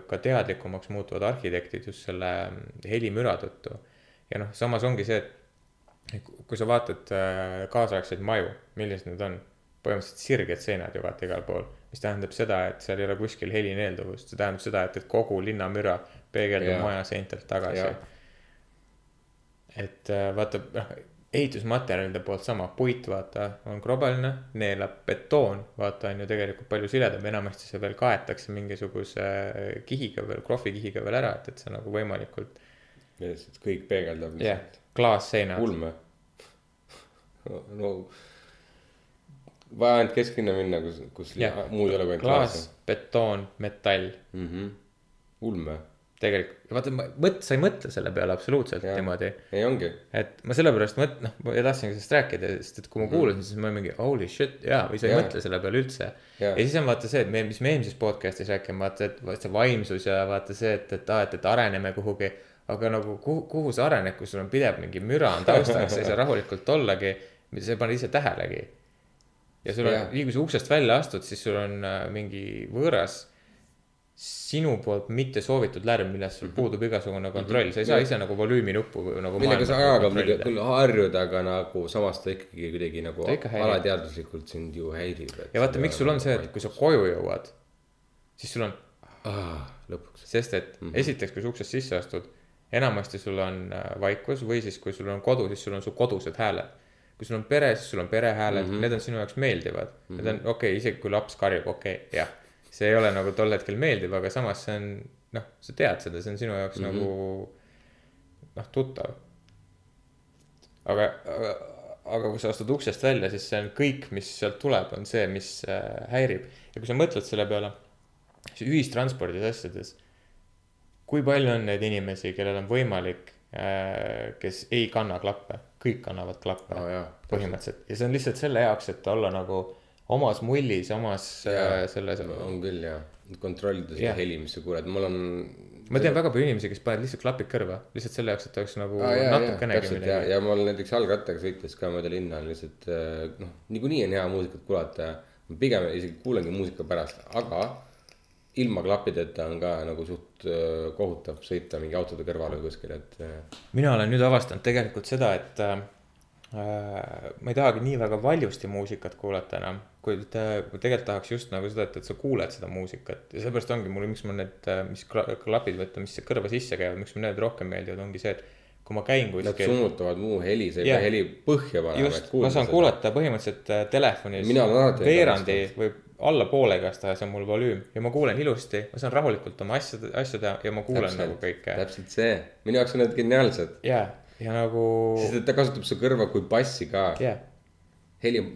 [SPEAKER 3] ka teadlikumaks muutuvad arhitektid just selle mm, helimüra tõttu. ja noh, samas ongi see, et kui sa vaatad äh, kaasaegseid maju, millised need on, põhimõtteliselt sirged seinad ju vaata igal pool, mis tähendab seda, et seal ei ole kuskil helineelduvust, see tähendab seda, et, et kogu linnamüra peegeldub maja seintelt tagasi
[SPEAKER 4] Jaa..
[SPEAKER 3] Et äh, vaata, noh, ehitusmaterjalide poolt sama, puit vaata on krobeline, neelab betoon, vaata on ju tegelikult palju siledam, enamasti see veel kaetakse mingisuguse kihiga veel, krohvikihiga veel ära, et, et see nagu võimalikult,
[SPEAKER 4] lihtsalt kõik peegeldab lihtsalt,
[SPEAKER 3] klaasseinad.
[SPEAKER 4] ulme. no vaja ainult kesklinna minna, kus, kus
[SPEAKER 3] Jah.
[SPEAKER 4] muud ei ole kui ainult
[SPEAKER 3] klaas
[SPEAKER 4] klaas.,
[SPEAKER 3] betoon, metall,
[SPEAKER 4] mm. -hmm. ulm või?
[SPEAKER 3] tegelikult, vaata, mõt-, sa ei mõtle selle peale absoluutselt
[SPEAKER 4] Jah.
[SPEAKER 3] niimoodi.
[SPEAKER 4] ei ongi.
[SPEAKER 3] et ma sellepärast mõt-, noh, ma tahtsingi sellest rääkida, sest et kui ma kuulasin, siis ma mingi holy shit, jaa, või sa ei
[SPEAKER 4] Jaa.
[SPEAKER 3] mõtle selle peale üldse. Ja siis on vaata see, et me, mis me eelmises podcast'is räägime, vaata, et vaata see vaimsus ja vaata see, et, et aa, et, et areneme kuhugi. aga nagu kuhu, kuhu sa arened, kui sul on pidev mingi müra on taustaks, sa ei saa rahulikult ollagi, mida sa ei pane ise tähelegi. ja sul on nii kui sa uksest välja astud, siis sul on äh, mingi võõras sinu poolt mitte soovitud lärm, millest sul puudub igasugune kontroll, sa ei saa ise nagu volüümi nuppu nagu
[SPEAKER 4] millega sa ajaga muidugi küll harjud, aga nagu samas ta ikkagi kuidagi nagu alateadvuslikult sind ju häirib.
[SPEAKER 3] ja vaata, miks sul on see, et kui sa koju jõuad, siis sul on,
[SPEAKER 4] ah,. lõpuks.
[SPEAKER 3] sest et mm -hmm. esiteks, kui sa uksest sisse astud, enamasti sul on äh, vaikus või siis, kui sul on kodu, siis sul on su kodused hääled. kui sul on pere, siis sul on perehääled mm, -hmm. need on sinu jaoks meeldivad mm. -hmm. Need on okei okay,, isegi kui laps karjub, okei okay,, jah. See ei ole nagu tol hetkel meeldiv, aga samas see on, noh, sa tead seda, see on sinu jaoks mm -hmm. nagu noh, tuttav. aga, aga, aga kui sa astud uksest välja, siis see on kõik, mis sealt tuleb, on see, mis äh, häirib. ja kui sa mõtled selle peale, siis ühistranspordis asjades, kui palju on neid inimesi, kellel on võimalik, kes ei kanna klappe, kõik kannavad klappe
[SPEAKER 4] Aa, jaa.
[SPEAKER 3] põhimõtteliselt ja see on lihtsalt selle jaoks, et olla nagu omas mullis, omas
[SPEAKER 4] Jaa,
[SPEAKER 3] äh, selles.
[SPEAKER 4] on küll jah, kontrollida seda
[SPEAKER 3] Jah.
[SPEAKER 4] heli, mis sa kuuled, mul on.
[SPEAKER 3] ma tean väga palju inimesi, kes panevad lihtsalt klapid kõrva, lihtsalt selle jaoks, et oleks nagu
[SPEAKER 4] ah,. jah,
[SPEAKER 3] natukenegi
[SPEAKER 4] täpselt ja,
[SPEAKER 3] midagi.
[SPEAKER 4] ja mul näiteks jalgrattaga sõites ka mööda linna on lihtsalt äh, noh, niikuinii on hea muusikat kuulata. ma pigem isegi kuulangi muusika pärast, aga ilma klappideta on ka nagu suht äh, kohutav sõita mingi autode kõrval või kuskil, et
[SPEAKER 3] mina olen nüüd avastanud tegelikult seda, et ma ei tahagi nii väga valjusti muusikat kuulata enam, kuid äh, tegelikult tahaks just nagu seda, et, et sa kuuled seda muusikat ja seepärast ongi mulle, miks mul need, mis kla- klapid võtta, mis kõrva sisse käivad, miks mulle need rohkem meeldivad, ongi see, et kui ma käin
[SPEAKER 4] nad
[SPEAKER 3] kuskil.
[SPEAKER 4] summutavad muu heli, sa ei pea heli põhja panema,
[SPEAKER 3] just, ma saan. kuulata põhimõtteliselt äh, telefonis veerandi või allapoole igastahes on mul volüüm ja ma kuulen ilusti, ma saan rahulikult oma asjade, asju teha ja ma kuulen nagu kõike.
[SPEAKER 4] täpselt see, minu jaoks on need geniaalsed,
[SPEAKER 3] ja, ja nagu,
[SPEAKER 4] sest et ta kasutab su kõrva kui bassi ka,
[SPEAKER 3] ja
[SPEAKER 4] heli on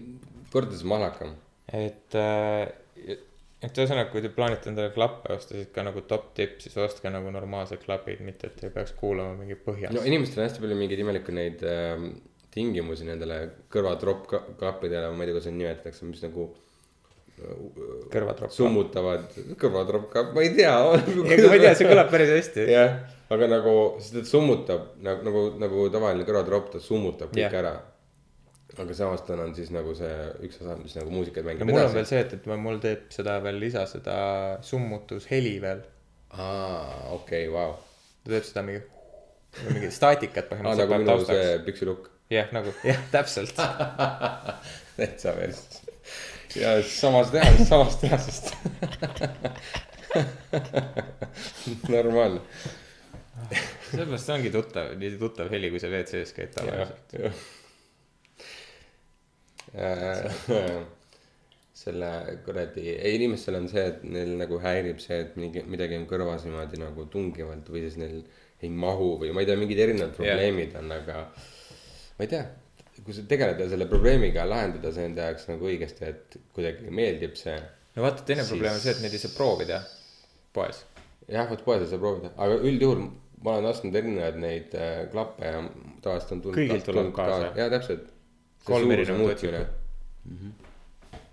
[SPEAKER 4] kordades mahlakam.
[SPEAKER 3] et äh,, et ühesõnaga, kui te plaanite endale klappe osta, siis ka nagu top tipp, siis ostke nagu normaalsed klapid, mitte et ei peaks kuulama mingi põhjas.
[SPEAKER 4] No inimestel on hästi palju mingeid imelikke neid ähm, tingimusi nendele kõrvatropp klappidele, ma ei tea, kuidas neid nimetatakse, mis nagu
[SPEAKER 3] kõrvatropp.
[SPEAKER 4] summutavad, kõrvatropp ka, ma ei tea.
[SPEAKER 3] ega ma ei tea, see kõlab päris hästi.
[SPEAKER 4] jah, aga nagu, sest et summutab nagu, nagu, nagu tavaline kõrvatropp, ta summutab kõik
[SPEAKER 3] Jah.
[SPEAKER 4] ära. aga samas tal on siis nagu see üks osa, mis nagu muusikat mängib
[SPEAKER 3] mul on veel see, et, et mul teeb seda veel lisa seda summutusheli veel.
[SPEAKER 4] aa, okei, vau.
[SPEAKER 3] ta teeb seda mingi, mingi staatikat
[SPEAKER 4] aa,
[SPEAKER 3] põhimõtteliselt
[SPEAKER 4] nagu
[SPEAKER 3] paneb
[SPEAKER 4] minu see püksilukk.
[SPEAKER 3] jah, nagu, jah, täpselt.
[SPEAKER 4] täitsa veel. Ja samast tehasest, samast tehasest. normaalne.
[SPEAKER 3] sellepärast see ongi tuttav, nii tuttav heli, kui sa WC-s käid tavaliselt.
[SPEAKER 4] selle kuradi, ei inimestel on see, et neil nagu häirib see, et mingi midagi on kõrvas niimoodi nagu tungivalt või siis neil ei mahu või ma ei tea, mingid erinevad probleemid on, aga ma ei tea, kui sa tegeleda selle probleemiga, lahendada see enda jaoks nagu õigesti, et kuidagi meeldib see.
[SPEAKER 3] no vaata, teine
[SPEAKER 4] Siis-
[SPEAKER 3] probleem on see, et neid ei saa proovida poes.
[SPEAKER 4] jah, vot poes ei saa proovida, aga üldjuhul ma olen ostnud erinevaid neid äh, klappe ja tavaliselt on tulnud.
[SPEAKER 3] Kõigil tuleb kaasa.
[SPEAKER 4] jaa, täpselt.
[SPEAKER 3] kolm erinevat otsikut.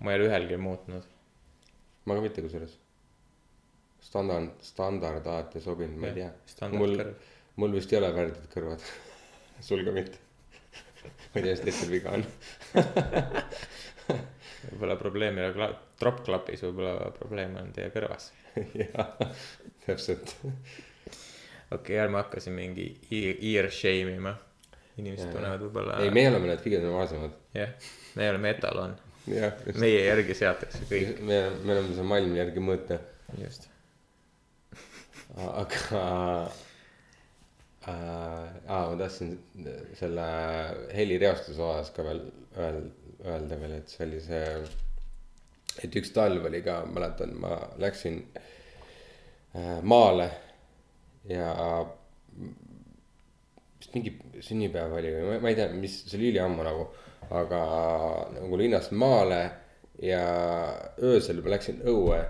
[SPEAKER 3] ma ei ole ühelgi muutnud.
[SPEAKER 4] ma ka mitte kusjuures. standard, standard alati sobinud, ma ei tea. mul mul vist ei ole värdjad kõrvad. sul ka mitte. Ma ei tea, mis teistel viga on.
[SPEAKER 3] võib-olla probleem ei ole kla-, troppklapis, võib-olla probleem on teie kõrvas.
[SPEAKER 4] jah, täpselt.
[SPEAKER 3] okei okay,, ärme hakka siin mingi ear, ear shame ima. inimesed
[SPEAKER 4] Jaa.
[SPEAKER 3] tunnevad võib-olla.
[SPEAKER 4] ei, meie oleme need kõige normaalsemad.
[SPEAKER 3] jah, me oleme etalon,
[SPEAKER 4] jah,
[SPEAKER 3] meie järgi seatakse kõik,
[SPEAKER 4] me, me oleme see maailm järgi mõõta
[SPEAKER 3] just.
[SPEAKER 4] aga äh, aa, ma tahtsin selle helireostuse osas ka veel öel- öelda veel, et see oli see, et üks talv oli ka, mäletan, ma läksin äh, maale ja vist mingi sünnipäev oli või ma, ma ei tea, mis, see oli üliammu nagu, aga nagu linnast maale ja öösel ma läksin õue.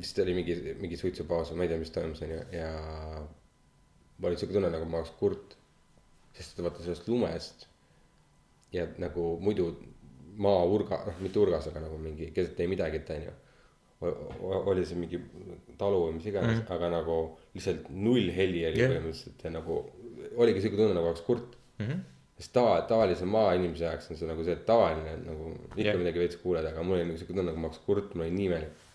[SPEAKER 4] vist oli mingi, mingi suitsupaus ma ei tea, mis toimus, onju, ja. Mul oli siuke tunne, nagu ma oleks kurt. sest vaata sellest lumest ja nagu muidu maaurga, noh mitte urgas, aga nagu mingi keset ei midagi, et onju. oli see mingi talu või mis iganes mm, -hmm. aga nagu lihtsalt null heli oli yeah. põhimõtteliselt ja nagu oligi siuke tunne, nagu oleks kurt
[SPEAKER 3] mm. -hmm.
[SPEAKER 4] sest tava, tavalise maainimese jaoks on see nagu see et tavaline nagu ikka yeah. midagi veits kuuled, aga mul oli nagu siuke tunne, nagu ma oleks kurt, mul oli nii imelik.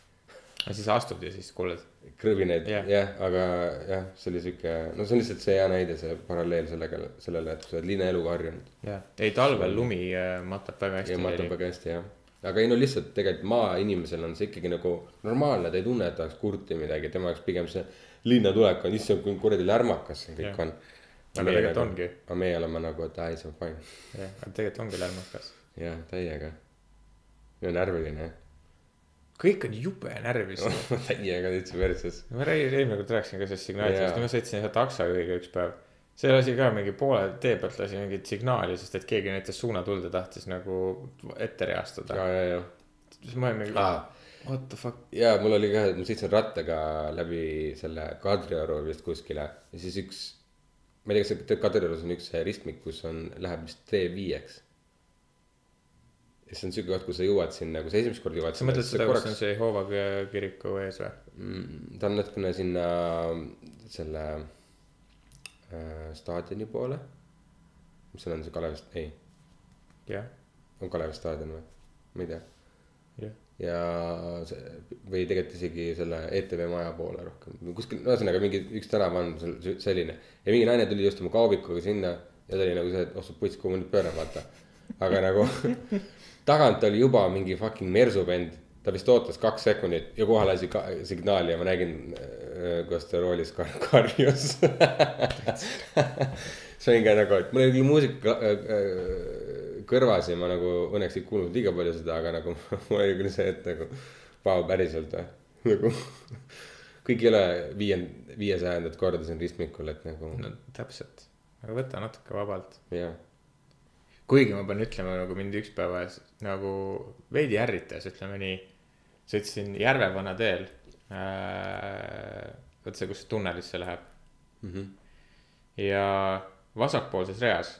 [SPEAKER 3] ja siis astud ja siis kuuled.
[SPEAKER 4] Krõbinaid
[SPEAKER 3] Jah.
[SPEAKER 4] jah yeah., aga jah, see oli siuke, no see on lihtsalt see hea näide, see paralleel sellega, sellele, et sa oled linnaeluga harjunud.
[SPEAKER 3] jah, ei talvel lumi äh, matab väga hästi.
[SPEAKER 4] matab väga hästi jah. aga ei no lihtsalt tegelikult maainimesel on see ikkagi nagu normaalne, ta ei tunne, et ta oleks kurt või midagi, tema jaoks pigem see linnatulek on, issand, kui kuradi lärmakas see kõik
[SPEAKER 3] Jah.
[SPEAKER 4] on.
[SPEAKER 3] Aga tegelikult ongi.
[SPEAKER 4] aga meie oleme nagu, et ai, see on fine.
[SPEAKER 3] jah, aga tegelikult ongi lärmakas.
[SPEAKER 4] jah, täiega. ja närviline
[SPEAKER 3] kõik on jube närvis.
[SPEAKER 4] täiega täitsa perses.
[SPEAKER 3] ma räägin, eelmine kord rääkisin ka sellest signaalist ma sõitsin ühe taksojuhiga üks päev. see lasi ka mingi poole tee pealt lasi mingit signaali, sest et keegi näitas suunatuld ja tahtis nagu ette reastada.
[SPEAKER 4] ja, ja, ja.
[SPEAKER 3] siis ma olin mingi
[SPEAKER 4] Aa.,
[SPEAKER 3] what the fuck.
[SPEAKER 4] ja mul oli ka, et ma sõitsin rattaga läbi selle Kadrioru vist kuskile ja siis üks, ma ei tea, kas Kadriorus on üks ristmik, kus on, läheb vist T5-ks. Ja see on siuke koht, kus sa jõuad sinna, kui sa esimest korda jõuad.
[SPEAKER 3] sa mõtled seda, kus on see Jehoova kiriku ees või?
[SPEAKER 4] mm, ta on natukene sinna selle äh, staadioni poole. mis seal on, see Kalevi, ei,
[SPEAKER 3] jah,
[SPEAKER 4] on Kalevi staadion või? ma ei tea.
[SPEAKER 3] jah.
[SPEAKER 4] ja see või tegelikult isegi selle ETV maja poole rohkem, kuskil, ühesõnaga mingi üks tänav on sel- selline. ja mingi naine tuli just oma kaubikuga sinna ja ta oli nagu see, et oh sa puts, kuhu ma nüüd pööran, vaata. aga nagu tagant oli juba mingi fucking mersu vend, ta vist ootas kaks sekundit ja kohe lasi signaali ja ma nägin, kuidas ta roolis kar- karjus. see oli ka nagu, et mul oli küll muusika äh, äh, kõrvas ja ma nagu õnneks ei kuulnud liiga palju seda, aga nagu mul oli küll see, et nagu vau, päriselt või, nagu kõik ei ole viiend-, viiesajandat korda siin ristmikul, et nagu
[SPEAKER 3] no täpselt, aga võta natuke vabalt.
[SPEAKER 4] jah,
[SPEAKER 3] kuigi ma pean ütlema, nagu mind üks päev ajas nagu veidi ärritas, ütleme nii. sõitsin Järvevana teel äh,. vot see, kus tunnelisse läheb
[SPEAKER 4] mm. -hmm.
[SPEAKER 3] ja vasakpoolses reas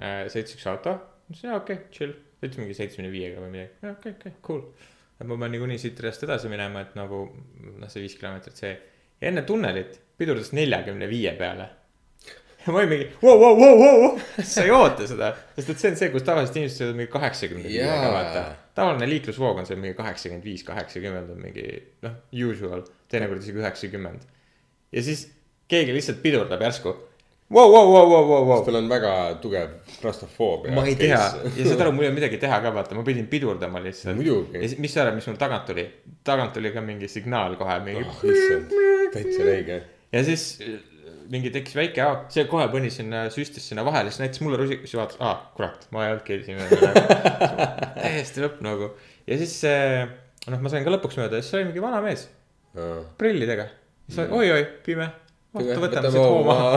[SPEAKER 3] äh, sõitis üks auto. ütlesin, jaa, okei okay,, chill. sõitis mingi seitsmekümne viiega või midagi, jaa, okei okay,, okei okay,, cool. et ma pean niikuinii siit reast edasi minema, et nagu noh, see viis kilomeetrit see. ja enne tunnelit pidurdas neljakümne viie peale. Ja ma olin mingi vau, vau, vau, vau, sa ei oota seda, sest et see on see, kus tavaliselt inimesed sõidavad mingi kaheksakümne viiega, vaata. tavaline liiklusvoog on seal mingi kaheksakümmend viis, kaheksakümmend on mingi noh, usual, teinekord isegi üheksakümmend. ja siis keegi lihtsalt pidurdab järsku. Vau, vau, vau, vau, vau, vau.
[SPEAKER 4] tal on väga tugev rastrofoobia.
[SPEAKER 3] ma ei tea ja saad aru, mul ei olnud midagi teha ka, vaata, ma pidin pidurdama lihtsalt.
[SPEAKER 4] Muidugi.
[SPEAKER 3] ja mis sa arvad, mis mul tagant tuli? tagant tuli ka mingi signaal kohe, mingi
[SPEAKER 4] oh täitsa räige.
[SPEAKER 3] ja siis mingi tekkis väike auk, see kohe pani sinna, süstis sinna vahele, siis näitas mulle rusikas ja vaatas, aa, kurat, ma ei olnudki esimene. täiesti lõpp nagu ja siis äh, noh, ma sain ka lõpuks mööda ja siis oli mingi vana mees prillidega. siis oli oi-oi, pime. oota, võtame siit hoo maha.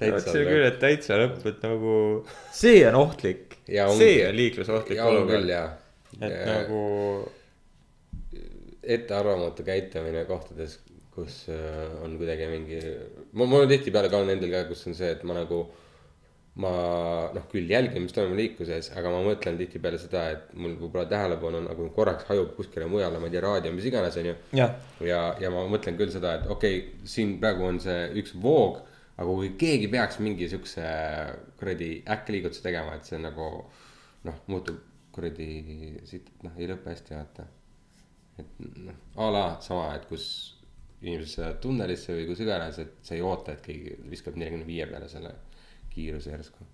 [SPEAKER 4] täitsa
[SPEAKER 3] see küll, et täitsa lõpp, et nagu see on ohtlik.
[SPEAKER 4] Ja
[SPEAKER 3] see on liiklusohtlik
[SPEAKER 4] ja
[SPEAKER 3] olukord. et nagu
[SPEAKER 4] ettearvamatu käitumine kohtades, kus äh, on kuidagi mingi, mul, mul tihtipeale ka on endal ka, kus on see, et ma nagu. ma noh, küll jälgin, mis toimub liikluses, aga ma mõtlen tihtipeale seda, et mul võib-olla tähelepanu nagu korraks hajub kuskile mujale, ma ei tea, raadio, mis iganes, on ju.
[SPEAKER 3] jah,
[SPEAKER 4] ja, ja ma mõtlen küll seda, et okei okay,, siin praegu on see üks voog, aga kui keegi peaks mingi siukse kuradi äkkliigutuse tegema, et see nagu noh, muutub kuradi siit, noh, ei lõpe hästi, vaata. et noh, a la sama, et kus inimesed sõidavad tunnelisse või kus iganes, et sa ei oota, et keegi viskab neljakümne viie peale selle kiiruse järsku.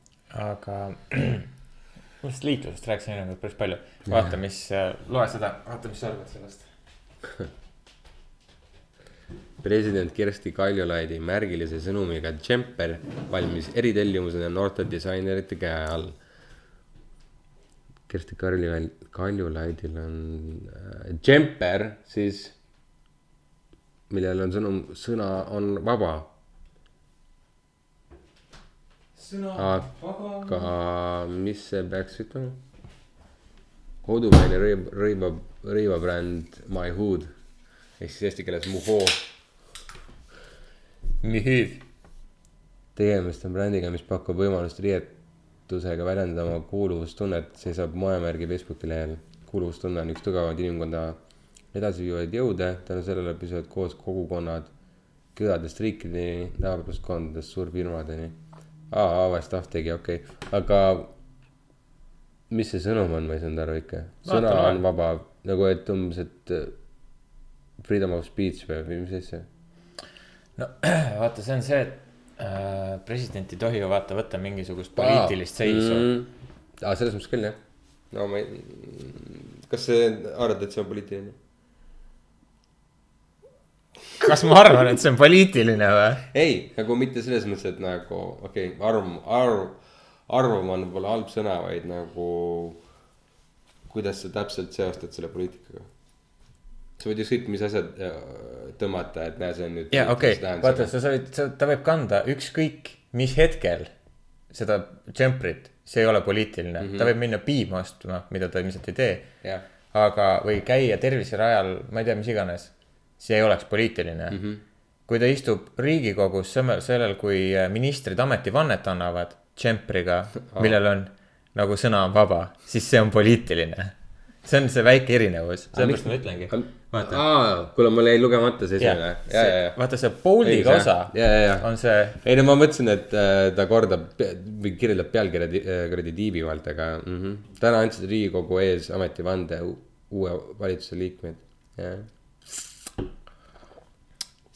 [SPEAKER 3] aga ma sellest liiklusest rääkisin enne päris palju. vaata, mis, loe seda, vaata, mis sa arvad sellest.
[SPEAKER 4] president Kersti Kaljulaidi märgilise sõnumiga džemper valmis eritellimusena noorte disainerite käe all. Kersti Kaljulaid, Kaljulaidil on äh, džemper siis, millel on sõnum, sõna on vaba,
[SPEAKER 3] sõna
[SPEAKER 4] aga mis see peaks ütlema? kodumaine rõiv, rõiva, rõivabränd My Hood ehk siis eesti keeles Muhoo.
[SPEAKER 3] Mihüüd.
[SPEAKER 4] tegemist on brändiga, mis pakub võimalust riietusega väljendada oma kuuluvustunnet, seisab moemärgi Facebooki lehel. kuuluvustunne on üks tugevamaid inimkonda edasiviivaid jõude, tänu sellele püsivad koos kogukonnad küladest riikideni, naabruskondadest suurfirmadeni. aa, Ava Staff tegi, okei okay., aga mis see sõnum on, ma ei saanud aru ikka. sõna on vaba, nagu et umbes, et äh, freedom of speech või, või mis asja.
[SPEAKER 3] no vaata, see on see, et äh, president ei tohi ju vaata võtta mingisugust poliitilist seisu mm..
[SPEAKER 4] aa, selles mõttes küll jah. no ma ei, kas sa arvad, et see on poliitiline?
[SPEAKER 3] Kas ma arvan, et see on poliitiline või?
[SPEAKER 4] ei, nagu mitte selles mõttes, et nagu okei okay,, arv, arv, arvama on võib-olla halb sõna, vaid nagu kuidas sa täpselt seostad selle poliitikaga. sa võid ükskõik mis asjad äh, tõmmata, et näe, see on nüüd.
[SPEAKER 3] ja okei vaata, sa võid, ta võib kanda ükskõik mis hetkel seda džemprit, see ei ole poliitiline mm, -hmm. ta võib minna piima ostma, mida ta ilmselt ei tee.
[SPEAKER 4] jah,
[SPEAKER 3] aga, või käia terviserajal, ma ei tea, mis iganes, see ei oleks poliitiline mm. -hmm. kui ta istub riigikogus sellel, kui ministrid ametivannet annavad džempriga, millel on nagu sõna on vaba, siis see on poliitiline. see on see väike erinevus, sellepärast ma ütlengi.
[SPEAKER 4] kuule, mul jäi lugemata see esimene.
[SPEAKER 3] vaata see bold'iga osa
[SPEAKER 4] ja, ja, ja
[SPEAKER 3] on see,
[SPEAKER 4] ei no ma mõtlesin, et äh, ta kordab või kirjeldab pealkirja äh, kuradi tiibivalt, aga mm -hmm. täna andsid Riigikogu ees ametivande uue valitsuse liikmed.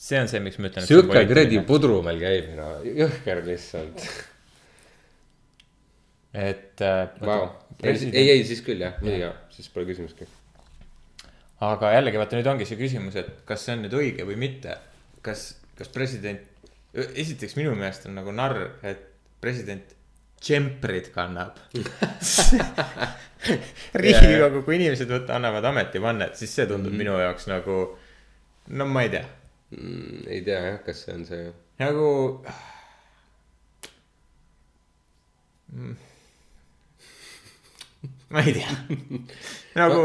[SPEAKER 3] See on see, miks ma ütlen.
[SPEAKER 4] sihuke kuradi pudru meil käib, no jõhker lihtsalt.
[SPEAKER 3] et äh,
[SPEAKER 4] ei,
[SPEAKER 3] president
[SPEAKER 4] ei, ei siis küll jah, muidugi, siis pole küsimustki.
[SPEAKER 3] aga jällegi vaata nüüd ongi see küsimus, et kas see on nüüd õige või mitte. kas, kas president, esiteks minu meelest on nagu narr, et president džemprid kannab. riigikogu, kui inimesed võtta, annavad ametivannet, siis see tundub mm -hmm. minu jaoks nagu, no ma ei tea,
[SPEAKER 4] Mm, ei tea jah, kas see on see.
[SPEAKER 3] nagu. ma ei tea, nagu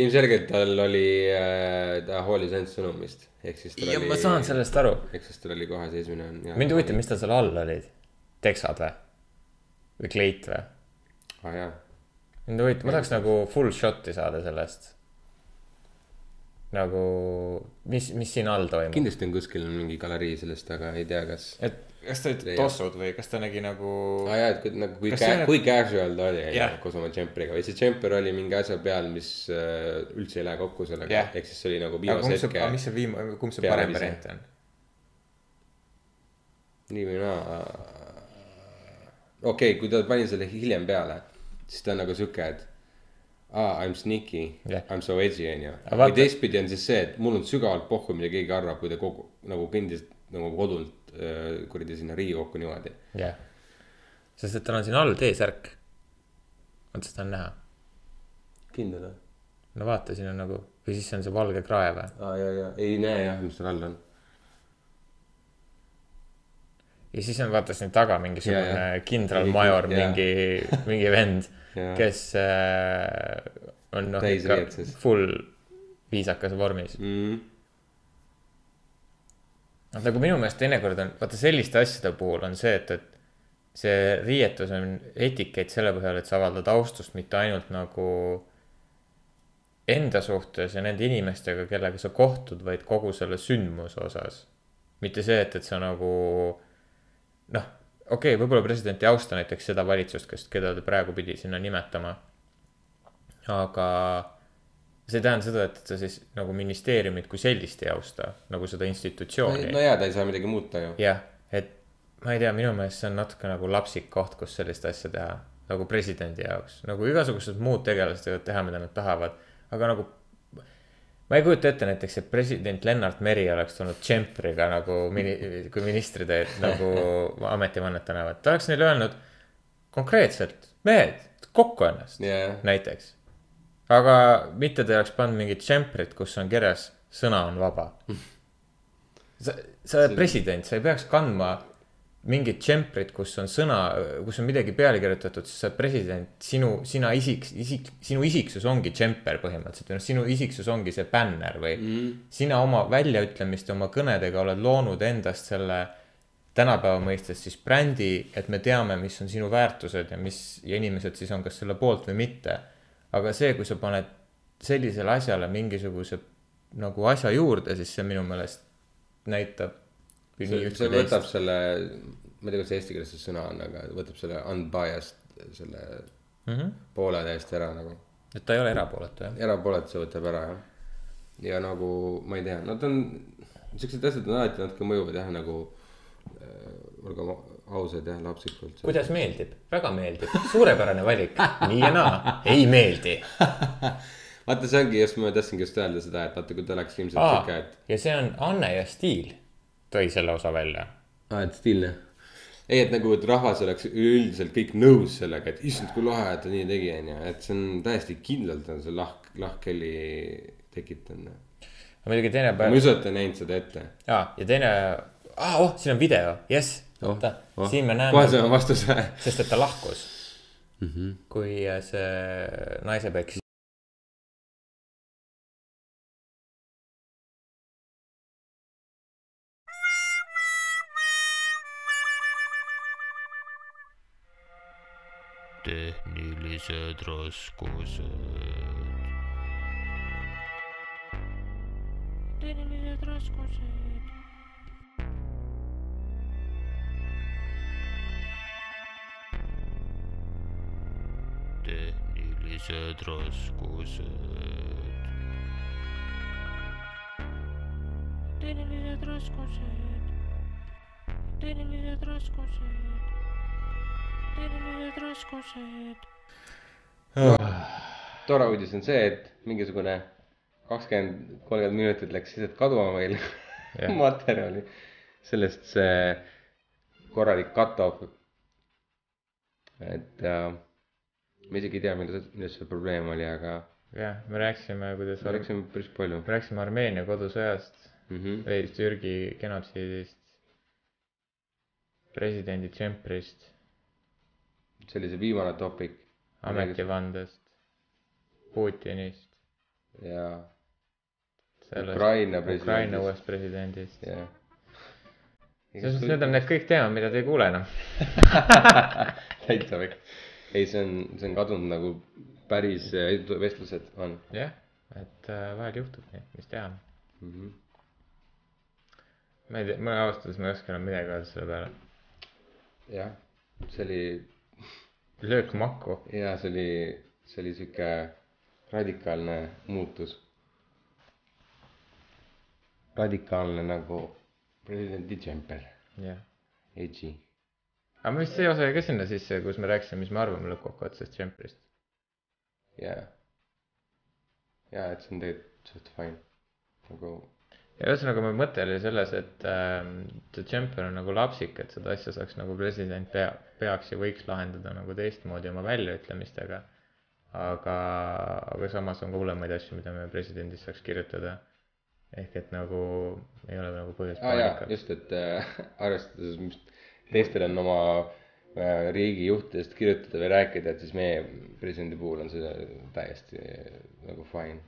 [SPEAKER 4] ilmselgelt tal oli äh,, ta hoolis ainult sõnumist, ehk siis tal
[SPEAKER 3] ja
[SPEAKER 4] oli.
[SPEAKER 3] ma saan sellest aru
[SPEAKER 4] ehk siis tal oli kohe seismine on.
[SPEAKER 3] mind huvitab, mis tal seal all olid, teksad või? või kleit või?
[SPEAKER 4] aa ah, jaa,
[SPEAKER 3] mind huvitab, ma tahaks nagu full shot'i saada sellest. nagu, mis, mis siin all toimub?
[SPEAKER 4] kindlasti on kuskil mingi galerii sellest, aga ei tea, kas.
[SPEAKER 3] et kas ta ütles tossud või kas ta nägi nagu
[SPEAKER 4] aa jaa, et kui nagu kui ca-
[SPEAKER 3] see-
[SPEAKER 4] kui casual ta oli
[SPEAKER 3] Jah.
[SPEAKER 4] koos oma džemperiga või see džemper oli mingi asja peal, mis äh, üldse ei lähe kokku sellega
[SPEAKER 3] Jah.
[SPEAKER 4] ehk siis see oli nagu viimase hetke
[SPEAKER 3] mis see viimane, kumb see parem variant on?
[SPEAKER 4] nii või naa. okei okay,, kui ta pani selle hiljem peale, siis ta on nagu sihuke, et aa, I m sneaky yeah., I m so edgy onju. Või teistpidi on siis see, et mul on sügavalt pohhu, mida keegi arvab, kui ta kogu nagu kõndis nagu kodunt kuradi sinna Riigikokku niimoodi.
[SPEAKER 3] jah. sest et tal on siin all T-särk. vaata, seda on näha.
[SPEAKER 4] kindel või?
[SPEAKER 3] no vaata, siin on nagu, või siis see on see valge krae või?
[SPEAKER 4] aa ja, ja ei näe jah, mis seal all on.
[SPEAKER 3] Ja siis on vaata siin taga mingisugune kindralmajor, mingi, mingi vend, kes äh, on noh, ikka full viisakas vormis.
[SPEAKER 4] Mm.
[SPEAKER 3] noh, nagu minu meelest teinekord on, vaata selliste asjade puhul on see, et, et see riietus on etikett selle põhjal, et sa avaldad austust mitte ainult nagu enda suhtes ja nende inimestega, kellega sa kohtud, vaid kogu selle sündmuse osas. mitte see, et, et sa nagu noh, okei okay,, võib-olla president ei austa näiteks seda valitsust, kes, keda ta praegu pidi sinna nimetama. aga see ei tähenda seda, et sa siis nagu ministeeriumit kui sellist ei austa, nagu seda institutsiooni
[SPEAKER 4] no jaa, ta ei saa midagi muuta ju.
[SPEAKER 3] jah, et ma ei tea, minu meelest see on natuke nagu lapsik koht, kus sellist asja teha. nagu presidendi jaoks, nagu igasugused muud tegelased võivad teha, mida nad tahavad, aga nagu. Ma ei kujuta ette näiteks, et president Lennart Meri oleks tulnud džempriga nagu mini-, kui ministrid nagu ametivannet annavad, ta oleks neile öelnud konkreetselt, mehed, kokku ennast
[SPEAKER 4] jaa,
[SPEAKER 3] näiteks. aga mitte ta ei oleks pannud mingit džemprit, kus on kirjas sõna on vaba. sa, sa oled president, sa ei peaks kandma mingit džemprit, kus on sõna, kus on midagi peale kirjutatud, siis sa oled president, sinu, sina isik, isik, sinu isiksus ongi džemper põhimõtteliselt või noh, sinu isiksus ongi see bänner või mm.. sina oma väljaütlemiste, oma kõnedega oled loonud endast selle tänapäeva mõistes siis brändi, et me teame, mis on sinu väärtused ja mis ja inimesed siis on kas selle poolt või mitte. aga see, kui sa paned sellisele asjale mingisuguse nagu asja juurde, siis see minu meelest näitab.
[SPEAKER 4] see, see võtab selle, ma ei tea, see eesti keeles see sõna on, aga võtab selle unbiased selle
[SPEAKER 3] mm. -hmm.
[SPEAKER 4] poole täiesti ära nagu.
[SPEAKER 3] et ta ei ole erapooletu jah.
[SPEAKER 4] erapooletu võtab ära jah. ja nagu ma ei tea, nad on, siuksed asjad on alati natuke mõjuvad jah, nagu äh, olgem ausad jah, lapsikult.
[SPEAKER 3] kuidas meeldib? väga meeldib, suurepärane valik, nii ja naa, ei meeldi.
[SPEAKER 4] vaata, see ongi just, ma tahtsingi just öelda seda, et vaata, kui ta oleks ilmselt
[SPEAKER 3] Aa,
[SPEAKER 4] siuke, et.
[SPEAKER 3] ja see on Anne ja Stiil tõi selle osa välja.
[SPEAKER 4] aa, et stiilne. ei, et nagu, et rahvas oleks üleüldiselt kõik nõus sellega, et issand, kui lahe, et ta nii tegi, onju, et see on täiesti kindlalt on see lahk, lahkhelli tekitanud.
[SPEAKER 3] muidugi teine
[SPEAKER 4] ma
[SPEAKER 3] päev
[SPEAKER 4] ei, usu, et ta ei näinud seda ette.
[SPEAKER 3] aa ja teine, aa oh, siin on video, jess, oota oh,, siin me
[SPEAKER 4] kohe
[SPEAKER 3] näeme,
[SPEAKER 4] saame vastuse.
[SPEAKER 3] sest et ta lahkus mm. -hmm. kui see naise peks. ούτε μίλησε τροσκούσε. Δεν μίλησε τροσκούσε. Δεν μίλησε τροσκούσε. Δεν μίλησε τροσκούσε. Δεν μίλησε τροσκούσε. Tehnilised raskused.
[SPEAKER 4] tore uudis on see, et mingisugune kakskümmend, kolmkümmend minutit läks lihtsalt kaduma meil materjali. sellest see korralik cut-off. et äh, ma isegi ei tea, milles, milles see probleem oli, aga
[SPEAKER 3] jah, me rääkisime, kuidas
[SPEAKER 4] me rääkisime päris palju
[SPEAKER 3] me rääkisime Armeenia kodusõjast,
[SPEAKER 4] mm. -hmm.
[SPEAKER 3] veel Türgi genotsiidist, presidendi džemprist,
[SPEAKER 4] see oli see viimane topik
[SPEAKER 3] ametivandest, Putinist,
[SPEAKER 4] ja
[SPEAKER 3] sellest
[SPEAKER 4] Ukraina
[SPEAKER 3] Ukraina
[SPEAKER 4] presidendist.
[SPEAKER 3] uuest presidendist.
[SPEAKER 4] jah.
[SPEAKER 3] selles mõttes need on need kõik teemad, mida te ei kuule enam.
[SPEAKER 4] täitsa vekk. ei, see on, see on kadunud nagu päris äh, vestlused on
[SPEAKER 3] jah, et äh, vahel juhtub nii, mis teha.
[SPEAKER 4] mm. -hmm.
[SPEAKER 3] ma ei tea, ma ausalt öeldes ma ei oska enam midagi öelda selle peale.
[SPEAKER 4] jah, see oli
[SPEAKER 3] löök makku.
[SPEAKER 4] ja see oli, see oli sihuke radikaalne muutus. radikaalne nagu presidendi džemper,
[SPEAKER 3] jah.
[SPEAKER 4] edgy.
[SPEAKER 3] aga vist see osa jäi ka sinna sisse, kus me rääkisime, mis me arvame lõppkokkuvõttes džemprist.
[SPEAKER 4] ja, ja et see on tegelikult suht fine, nagu
[SPEAKER 3] ja ühesõnaga, mu mõte oli selles, et ähm, see džemper on nagu lapsik, et seda asja saaks nagu president pea, peaks ja võiks lahendada nagu teistmoodi oma väljaütlemistega. aga, aga samas on ka hullemaid asju, mida me presidendist saaks kirjutada. ehk et nagu ei ole nagu põhjust
[SPEAKER 4] ah,
[SPEAKER 3] paanikaks.
[SPEAKER 4] just, et äh, arvestades, mis teistel on oma äh, riigi juhtidest kirjutada või rääkida, et siis meie presidendi puhul on see täiesti äh, nagu fine.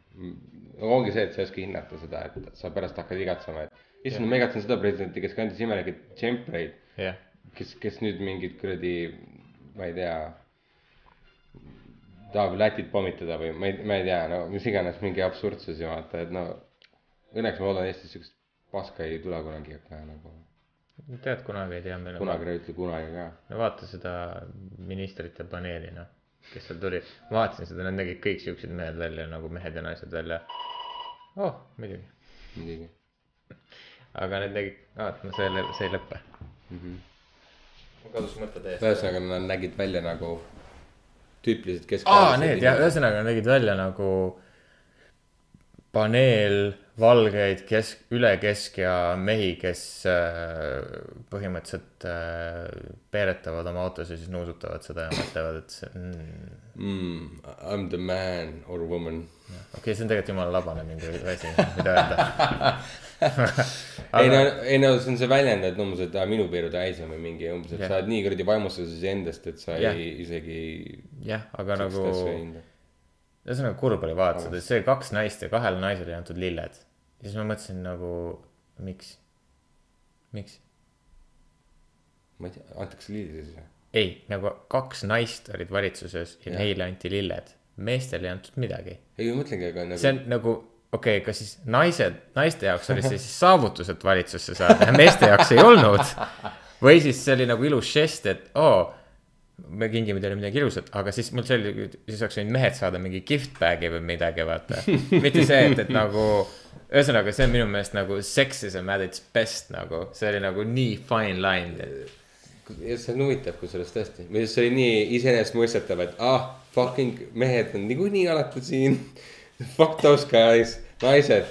[SPEAKER 4] ongi see, et sa ei oska hinnata seda, et sa pärast hakkad igatsema, et issand, ma igatsen seda presidenti, kes kandis imelikke džempreid,
[SPEAKER 3] jah,
[SPEAKER 4] kes, kes nüüd mingit kuradi, ma ei tea, tahab Lätit pommitada või ma ei, ma ei tea, no mis iganes mingi absurdsusi vaata, et no õnneks ma loodan Eestis siukest paska ei tule kunagi ka nagu,
[SPEAKER 3] tead, kunagi ei tea,
[SPEAKER 4] kunagi ei ütle kunagi ka.
[SPEAKER 3] no vaata seda ministrite paneeli, noh, kes seal tuli. ma vaatasin seda, nad nägid kõik siuksed mehed välja nagu mehed ja naised välja. oh, muidugi.
[SPEAKER 4] muidugi
[SPEAKER 3] aga need nägid, vaata, no see, see ei lõpe
[SPEAKER 4] mm. -hmm.
[SPEAKER 3] kadus mõte täiesti.
[SPEAKER 4] ühesõnaga nad nägid välja nagu tüüpilised
[SPEAKER 3] aa,
[SPEAKER 4] keskealised
[SPEAKER 3] need jah, ühesõnaga nägid välja nagu paneel valgeid kesk, üle keskea mehi, kes äh, põhimõtteliselt äh, peeretavad oma autos ja siis nuusutavad seda ja mõtlevad, et see mm,,
[SPEAKER 4] mm,. I m the man or woman.
[SPEAKER 3] okei okay,, see on tegelikult jumala labane mingi asi, mida öelda.
[SPEAKER 4] ei no, ei no see on see väljend, et umbes, et minu peeru täis on või mingi umbes, et
[SPEAKER 3] Jah.
[SPEAKER 4] sa oled nii kuradi vaimustuses endast, et sa
[SPEAKER 3] Jah.
[SPEAKER 4] ei isegi.
[SPEAKER 3] jah, aga nagu, ühesõnaga kurb oli vaadata seda, see kaks naist ja kahele naisele ei antud lilled. ja siis ma mõtlesin nagu, miks, miks?
[SPEAKER 4] ma ei tea, antakse lilled siis või?
[SPEAKER 3] ei, nagu kaks naist olid valitsuses ja, ja neile anti lilled, meestele ei antud midagi.
[SPEAKER 4] ei, ma mõtlengi, aga nagu.
[SPEAKER 3] see on nagu, okei okay,, kas siis naised, naiste jaoks oli see siis saavutus, et valitsusse saada ja meeste jaoks ei olnud. või siis see oli nagu ilus žest, et oo oh,, me kingime teile midagi ilusat, aga siis mul see oli, siis oleks võinud mehed saada mingi gift bag'i või midagi, vaata. mitte see, et, et nagu, ühesõnaga, see on minu meelest nagu sexism at its best nagu, see oli nagu nii fine line.
[SPEAKER 4] ja see on huvitav, kusjuures tõesti, või see oli nii iseenesestmõistetav, et ah, fucking mehed on niikuinii alati siin. Fuck those guys, naised.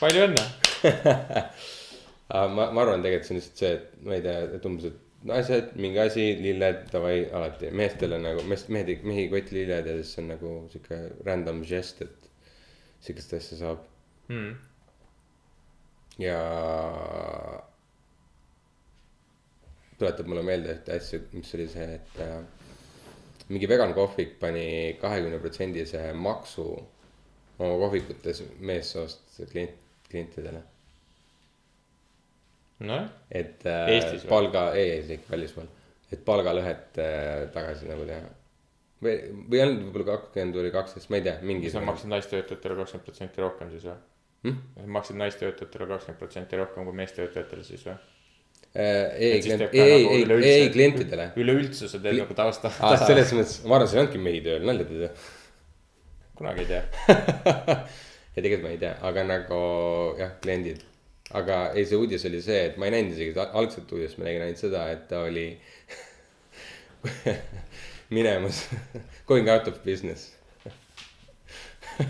[SPEAKER 3] palju õnne.
[SPEAKER 4] aga ma, ma arvan, tegelikult see on lihtsalt see, et ma ei tea, et umbes, et naised, mingi asi, lilled, davai, alati. meestele nagu, meest, mehi ei koti lilled ja siis on nagu sihuke random žest, et sihukest asja saab
[SPEAKER 3] Mm.
[SPEAKER 4] ja tuletab mulle meelde ühte asja, mis oli see, et äh, mingi vegan kohvik pani kahekümne protsendise maksu oma kohvikutes meessoost klient, klientidele.
[SPEAKER 3] nojah,
[SPEAKER 4] et äh, palga, ei, ei, see ikka välismaal, et palgalõhet äh, tagasi nagu teha. või, või on võib-olla kakskümmend või kaksteist, ma ei tea, mingi.
[SPEAKER 3] sa maksid naistöötajatele kakskümmend protsenti rohkem siis või?
[SPEAKER 4] Hmm?
[SPEAKER 3] maksid naistöötajatele kakskümmend protsenti rohkem kui meestöötajatele siis või?
[SPEAKER 4] Äh, ei, ei,
[SPEAKER 3] nagu
[SPEAKER 4] ei, ei, ei klientidele.
[SPEAKER 3] üleüldse teed nagu tausta
[SPEAKER 4] selles mõttes, ma arvan, seal ei olnudki mehi tööl, nalja teed ju.
[SPEAKER 3] kunagi ei tea.
[SPEAKER 4] ja tegelikult ma ei tea, aga nagu jah, kliendid. Aga ei, see uudis oli see, et ma ei näinud isegi algset uudist, ma nägin ainult seda, et ta oli minemas, going out of business.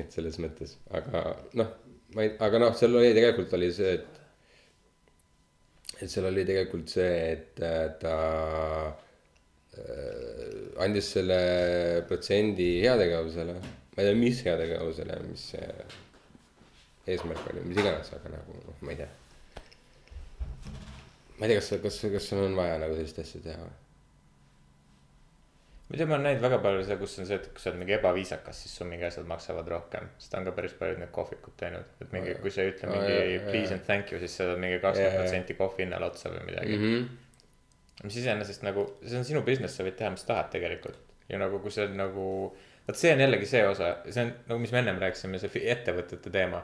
[SPEAKER 4] et selles mõttes, aga noh, ma ei, aga noh, seal oli tegelikult oli see, et. et seal oli tegelikult see, et äh, ta äh, andis selle protsendi heategevusele. ma ei tea, mis heategevusele, mis see eesmärk oli, mis iganes, aga nagu noh, ma ei tea. ma ei tea, kas, kas, kas sul on vaja nagu sellist asja teha või?
[SPEAKER 3] muidu ma olen näinud väga palju seda, kus on see, et kui sa oled mingi ebaviisakas, siis sul mingi asjad maksavad rohkem. seda on ka päris paljud need kohvikud teinud, et mingi, kui sa ei ütle
[SPEAKER 4] Aa,
[SPEAKER 3] mingi
[SPEAKER 4] jaa, jaa,
[SPEAKER 3] please and thank you, siis sa saad mingi kakskümmend protsenti kohvi hinnale otsa või midagi mm. -hmm. mis iseenesest nagu, see on sinu business, sa võid teha, mis tahad tegelikult. ja nagu, kui on nagu, vot see on jällegi see osa, see on nagu, mis me ennem rääkisime, see ettevõtete teema.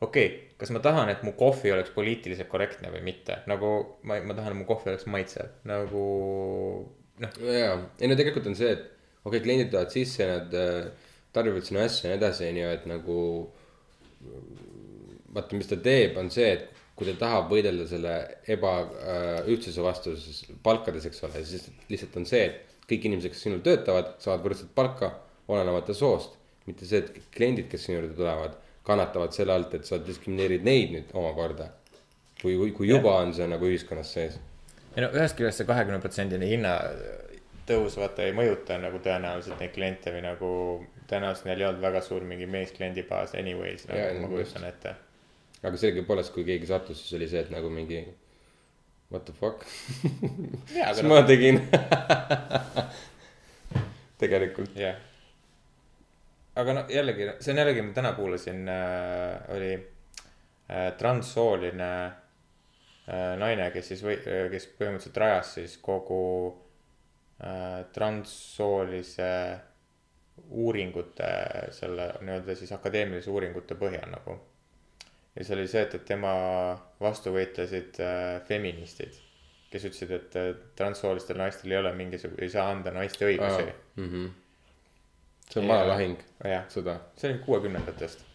[SPEAKER 3] Okei okay,, kas ma tahan, et mu kohvi oleks poliitiliselt korrektne või mitte, nagu ma, ma tahan, et mu kohvi oleks maitsev, nagu noh,
[SPEAKER 4] jaa, ei no tegelikult on see, et okei okay,, kliendid tulevad sisse, nad äh, tarbivad sinu asju ja nii edasi, on ju, et nagu. vaata, mis ta teeb, on see, et kui ta tahab võidelda selle ebaühtsuse vastu siis palkades, eks ole, siis lihtsalt on see, et kõik inimesed, kes sinul töötavad, saavad võrdset palka, olenemata soost. mitte see, et kliendid, kes sinu juurde tulevad, kannatavad selle alt, et sa diskrimineerid neid nüüd omakorda. kui, kui, kui juba on see nagu ühiskonnas sees
[SPEAKER 3] ei no ühest küljest see kahekümne protsendine hinnatõus vaata ei mõjuta nagu tõenäoliselt neid kliente või nagu tõenäoliselt neil ei olnud väga suur mingi meesklendi baas anyways nagu
[SPEAKER 4] Jaa,
[SPEAKER 3] ma kujutan ette.
[SPEAKER 4] aga sellegipoolest, kui keegi sattus, siis oli see, et nagu mingi what the fuck,
[SPEAKER 3] aga
[SPEAKER 4] ma
[SPEAKER 3] noh,
[SPEAKER 4] tegin tegelikult.
[SPEAKER 3] jah. Aga no jällegi, see on jällegi, ma täna kuulasin äh,, oli äh, transsooline äh, naine, kes siis või, kes põhimõtteliselt rajas siis kogu äh, transsoolise uuringute selle nii-öelda siis akadeemilise uuringute põhjal nagu. ja see oli see, et, et tema vastu võitlesid äh, feministid, kes ütlesid, et äh, transsoolistel naistel ei ole mingisugune, ei saa anda naiste õigusi.
[SPEAKER 4] See on
[SPEAKER 3] Ja-
[SPEAKER 4] vana lahing,
[SPEAKER 3] jah, see oli kuuekümnendatest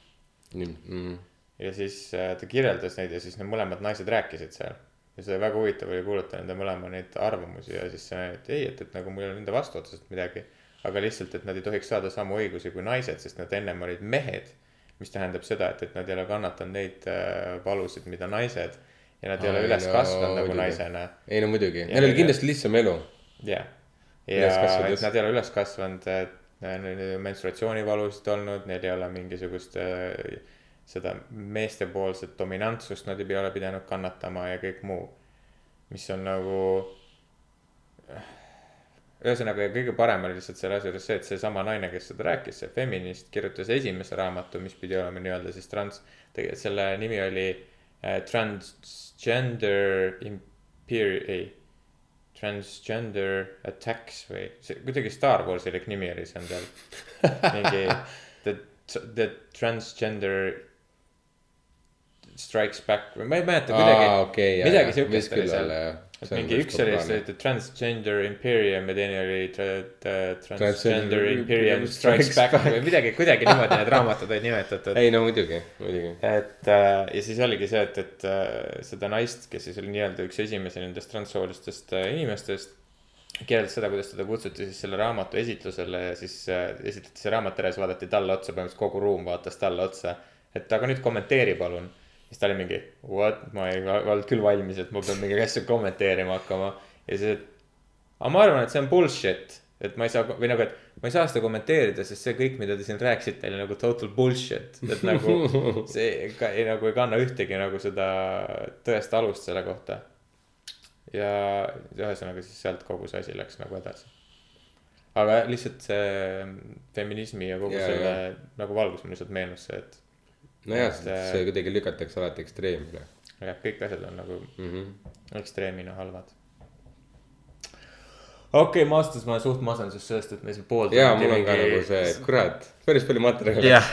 [SPEAKER 4] Mm.
[SPEAKER 3] ja siis äh, ta kirjeldas neid ja siis need mõlemad naised rääkisid seal. ja see väga huvitav oli kuulata nende mõlema neid arvamusi ja siis see, et ei, et, et nagu mul ei ole nende vastu otseselt midagi. aga lihtsalt, et nad ei tohiks saada samu õigusi kui naised, sest nad ennem olid mehed. mis tähendab seda, et, et nad ei ole kannatanud neid äh, valusid, mida naised ja nad ei ole üles
[SPEAKER 4] no
[SPEAKER 3] kasvanud nagu
[SPEAKER 4] muidugi.
[SPEAKER 3] naisena
[SPEAKER 4] ei no muidugi,
[SPEAKER 3] Ja-
[SPEAKER 4] neil oli
[SPEAKER 3] ja-
[SPEAKER 4] kindlasti lihtsam elu.
[SPEAKER 3] jah,
[SPEAKER 4] Üles
[SPEAKER 3] ja
[SPEAKER 4] kasvades.
[SPEAKER 3] et nad ei ole üles kasvanud, ole menstruatsioonivalusid olnud, neil ei ole mingisugust äh, seda meestepoolset dominantsust nad ei ole pidanud kannatama ja kõik muu. mis on nagu. ühesõnaga, kõige parem oli lihtsalt selle asja juures see, et seesama naine, kes seda rääkis, see feminist, kirjutas esimese raamatu, mis pidi olema nii-öelda siis trans, tegelikult selle nimi oli äh, Transgender Imper-, ei Transgender Attacks või see kuidagi Star Warsilik nimi oli see endal. mingi the, the Transgender Strikes Back või ma ei mäleta kuidagi
[SPEAKER 4] aa, okei,
[SPEAKER 3] midagi siukest oli seal. Et mingi üks oli see Transgender Imperium ja teine oli tra- the Transgender Imperium Strikes Back või midagi, kuidagi niimoodi need raamatud olid nimetatud.
[SPEAKER 4] ei no muidugi, muidugi.
[SPEAKER 3] et äh, ja siis oligi see, et, et äh, seda naist, kes siis oli nii-öelda üks esimesi nendest transsoolistest äh, inimestest. kirjeldas seda, kuidas teda kutsuti siis selle raamatu esitlusele ja siis esitleti see raamat ära ja siis vaadati talle otsa, põhimõtteliselt kogu ruum vaatas talle otsa. et aga nüüd kommenteeri palun. Siis ta oli mingi what, ma ei olnud küll valmis, et ma pean mingeid asju kommenteerima hakkama. ja siis, et aga ma arvan, et see on bullshit, et ma ei saa või nagu, et ma ei saa seda kommenteerida, sest see kõik, mida te siin rääkisite, oli nagu total bullshit, et nagu see ka, ei, nagu ei kanna ühtegi nagu seda tõest alust selle kohta. ja ühesõnaga siis sealt kogu see asi läks nagu edasi. aga lihtsalt see feminismi ja kogu
[SPEAKER 4] Ja,
[SPEAKER 3] selle
[SPEAKER 4] ja.
[SPEAKER 3] nagu valgus mulle lihtsalt meenus see, et
[SPEAKER 4] nojah,
[SPEAKER 3] äh,
[SPEAKER 4] see kuidagi lükatakse alati ekstreemile
[SPEAKER 3] jah, kõik asjad on nagu
[SPEAKER 4] mm. -hmm.
[SPEAKER 3] ekstreemina halvad. okei okay,, Masters, ma suht masenduses sellest, et me siin pool.
[SPEAKER 4] ja mul on ka nagu see, et kurat, päris palju materjali.
[SPEAKER 3] jah,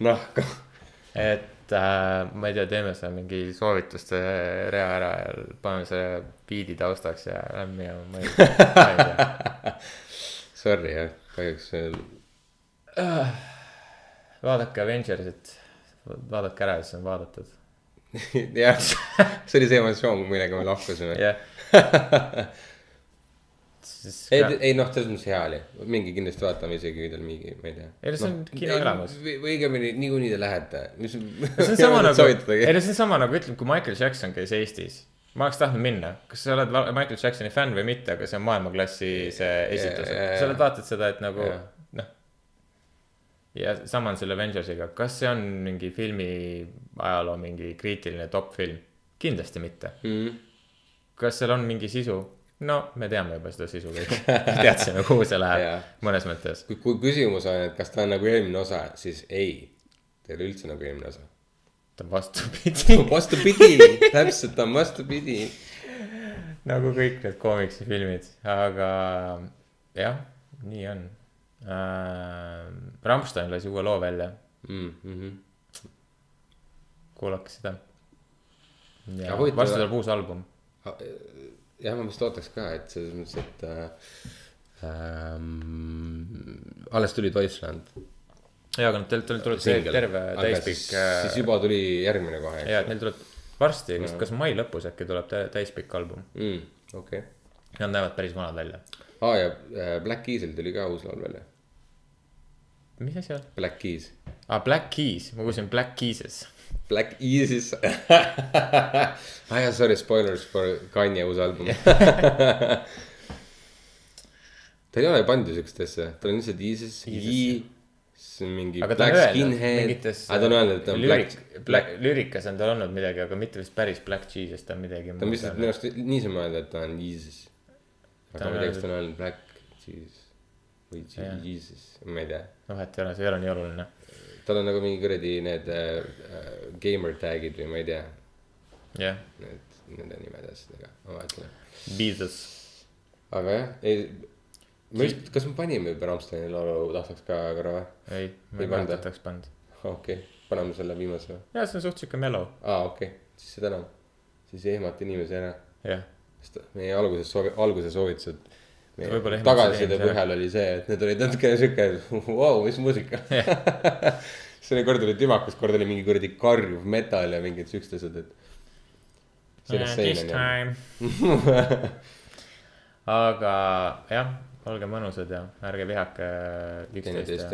[SPEAKER 4] noh,
[SPEAKER 3] et äh, ma ei tea, teeme selle mingi soovituste rea ära ja paneme selle biidi taustaks ja lähme minema, ma ei tea.
[SPEAKER 4] sorry jah, kahjuks see
[SPEAKER 3] vaadake Avengersit, vaadake ära ja siis on vaadatud.
[SPEAKER 4] jah, see oli see emotsioon, millega me lahkusime.
[SPEAKER 3] jah.
[SPEAKER 4] ei, ei noh, selles mõttes hea oli, mingi kindlasti vaatame isegi, kui teil mingi, ma ei tea.
[SPEAKER 3] Ei no see on kinoelamus.
[SPEAKER 4] või õigemini niikuinii te lähete, mis.
[SPEAKER 3] see on sama nagu, ei no see on sama nagu ütleme, kui Michael Jackson käis Eestis. ma oleks tahtnud minna, kas sa oled Michael Jacksoni fänn või mitte, aga see on maailmaklassi see esitus,
[SPEAKER 4] ja, ja.
[SPEAKER 3] sa oled vaatad seda, et nagu
[SPEAKER 4] Jah.
[SPEAKER 3] Ja sama on selle Avengersiga, kas see on mingi filmi ajaloo mingi kriitiline top film? kindlasti mitte.
[SPEAKER 4] mm..
[SPEAKER 3] kas seal on mingi sisu? no me teame juba seda sisu kõik, teadsime, kuhu see läheb
[SPEAKER 4] Jaa.
[SPEAKER 3] mõnes mõttes.
[SPEAKER 4] kui, küsimus on, et kas ta on nagu eelmine osa, siis ei. ta ei ole üldse nagu eelmine osa.
[SPEAKER 3] ta on vastupidi
[SPEAKER 4] vastupidi, täpselt on vastupidi.
[SPEAKER 3] nagu kõik need koomiksifilmid, aga jah, nii on äh,. Rammstein lasi uue loo välja,
[SPEAKER 4] Mm -hmm.
[SPEAKER 3] kuulake seda. ja varsti tuleb uus album.
[SPEAKER 4] jah, ma vist ootaks ka, et selles mõttes, et äh, ähm, alles tuli Deutschland.
[SPEAKER 3] ja, aga teil tuleb, tuleb terve täispikk
[SPEAKER 4] siis juba tuli järgmine kohe,
[SPEAKER 3] ja, et neil tuleb varsti, kas, kas mai lõpus äkki tuleb tä- täispikk album.
[SPEAKER 4] mm,. okei okay..
[SPEAKER 3] Nad näevad päris vanad välja.
[SPEAKER 4] aa ja äh, Black Keys'il tuli ka uus laul välja.
[SPEAKER 3] Mis on?
[SPEAKER 4] Black Keys.
[SPEAKER 3] aa, Black Keys, ma kuulsin Black Keyses.
[SPEAKER 4] Black Easy's ah jah, sorry, spoilers for Kanye uus album. Ta ei ole pandud siukest asja, tal on lihtsalt Easy's, on mingi
[SPEAKER 3] aga
[SPEAKER 4] Black Skinhead, aga ta on öelnud, et ta on Black,
[SPEAKER 3] Black, lüürikas on tal olnud midagi, aga mitte vist päris Black Jesus, ta on midagi
[SPEAKER 4] ta on lihtsalt minu arust niisama öelnud, et ta on.
[SPEAKER 3] Ta
[SPEAKER 4] aga ma ei tea, kas ta on öelnud Black Jesus või. Jesus, ma ei tea.
[SPEAKER 3] vahet ei ole, see ei ole nii oluline.
[SPEAKER 4] tal on nagu mingi kuradi need äh, äh, gamer tag'id või ma ei tea,
[SPEAKER 3] jah,
[SPEAKER 4] need, nende nimede asjadega, ma vaatan.
[SPEAKER 3] Jesus.
[SPEAKER 4] aga jah, ei, ma just, kas me panime Rammsteini laulu tahtaks ka korra või?
[SPEAKER 3] ei, ma
[SPEAKER 4] Ei
[SPEAKER 3] et oleks pannud.
[SPEAKER 4] okei okay., paneme selle viimase või?
[SPEAKER 3] ja see on suht siuke mellow,
[SPEAKER 4] aa, okei okay., siis seda enam. siis ei ehmata inimesi ära,
[SPEAKER 3] jah.
[SPEAKER 4] sest meie alguses soovi-, alguse soovitused. Tagasiside põhjal oli see, et need olid natukene sihuke, vau, mis muusika. see oli kord oli tümakas, kord oli mingi kuradi karjuv metal ja mingid siuksed asjad, et. sellest
[SPEAKER 3] This
[SPEAKER 4] seinani.
[SPEAKER 3] aga jah, olge mõnusad ja ärge vihake üksteist ja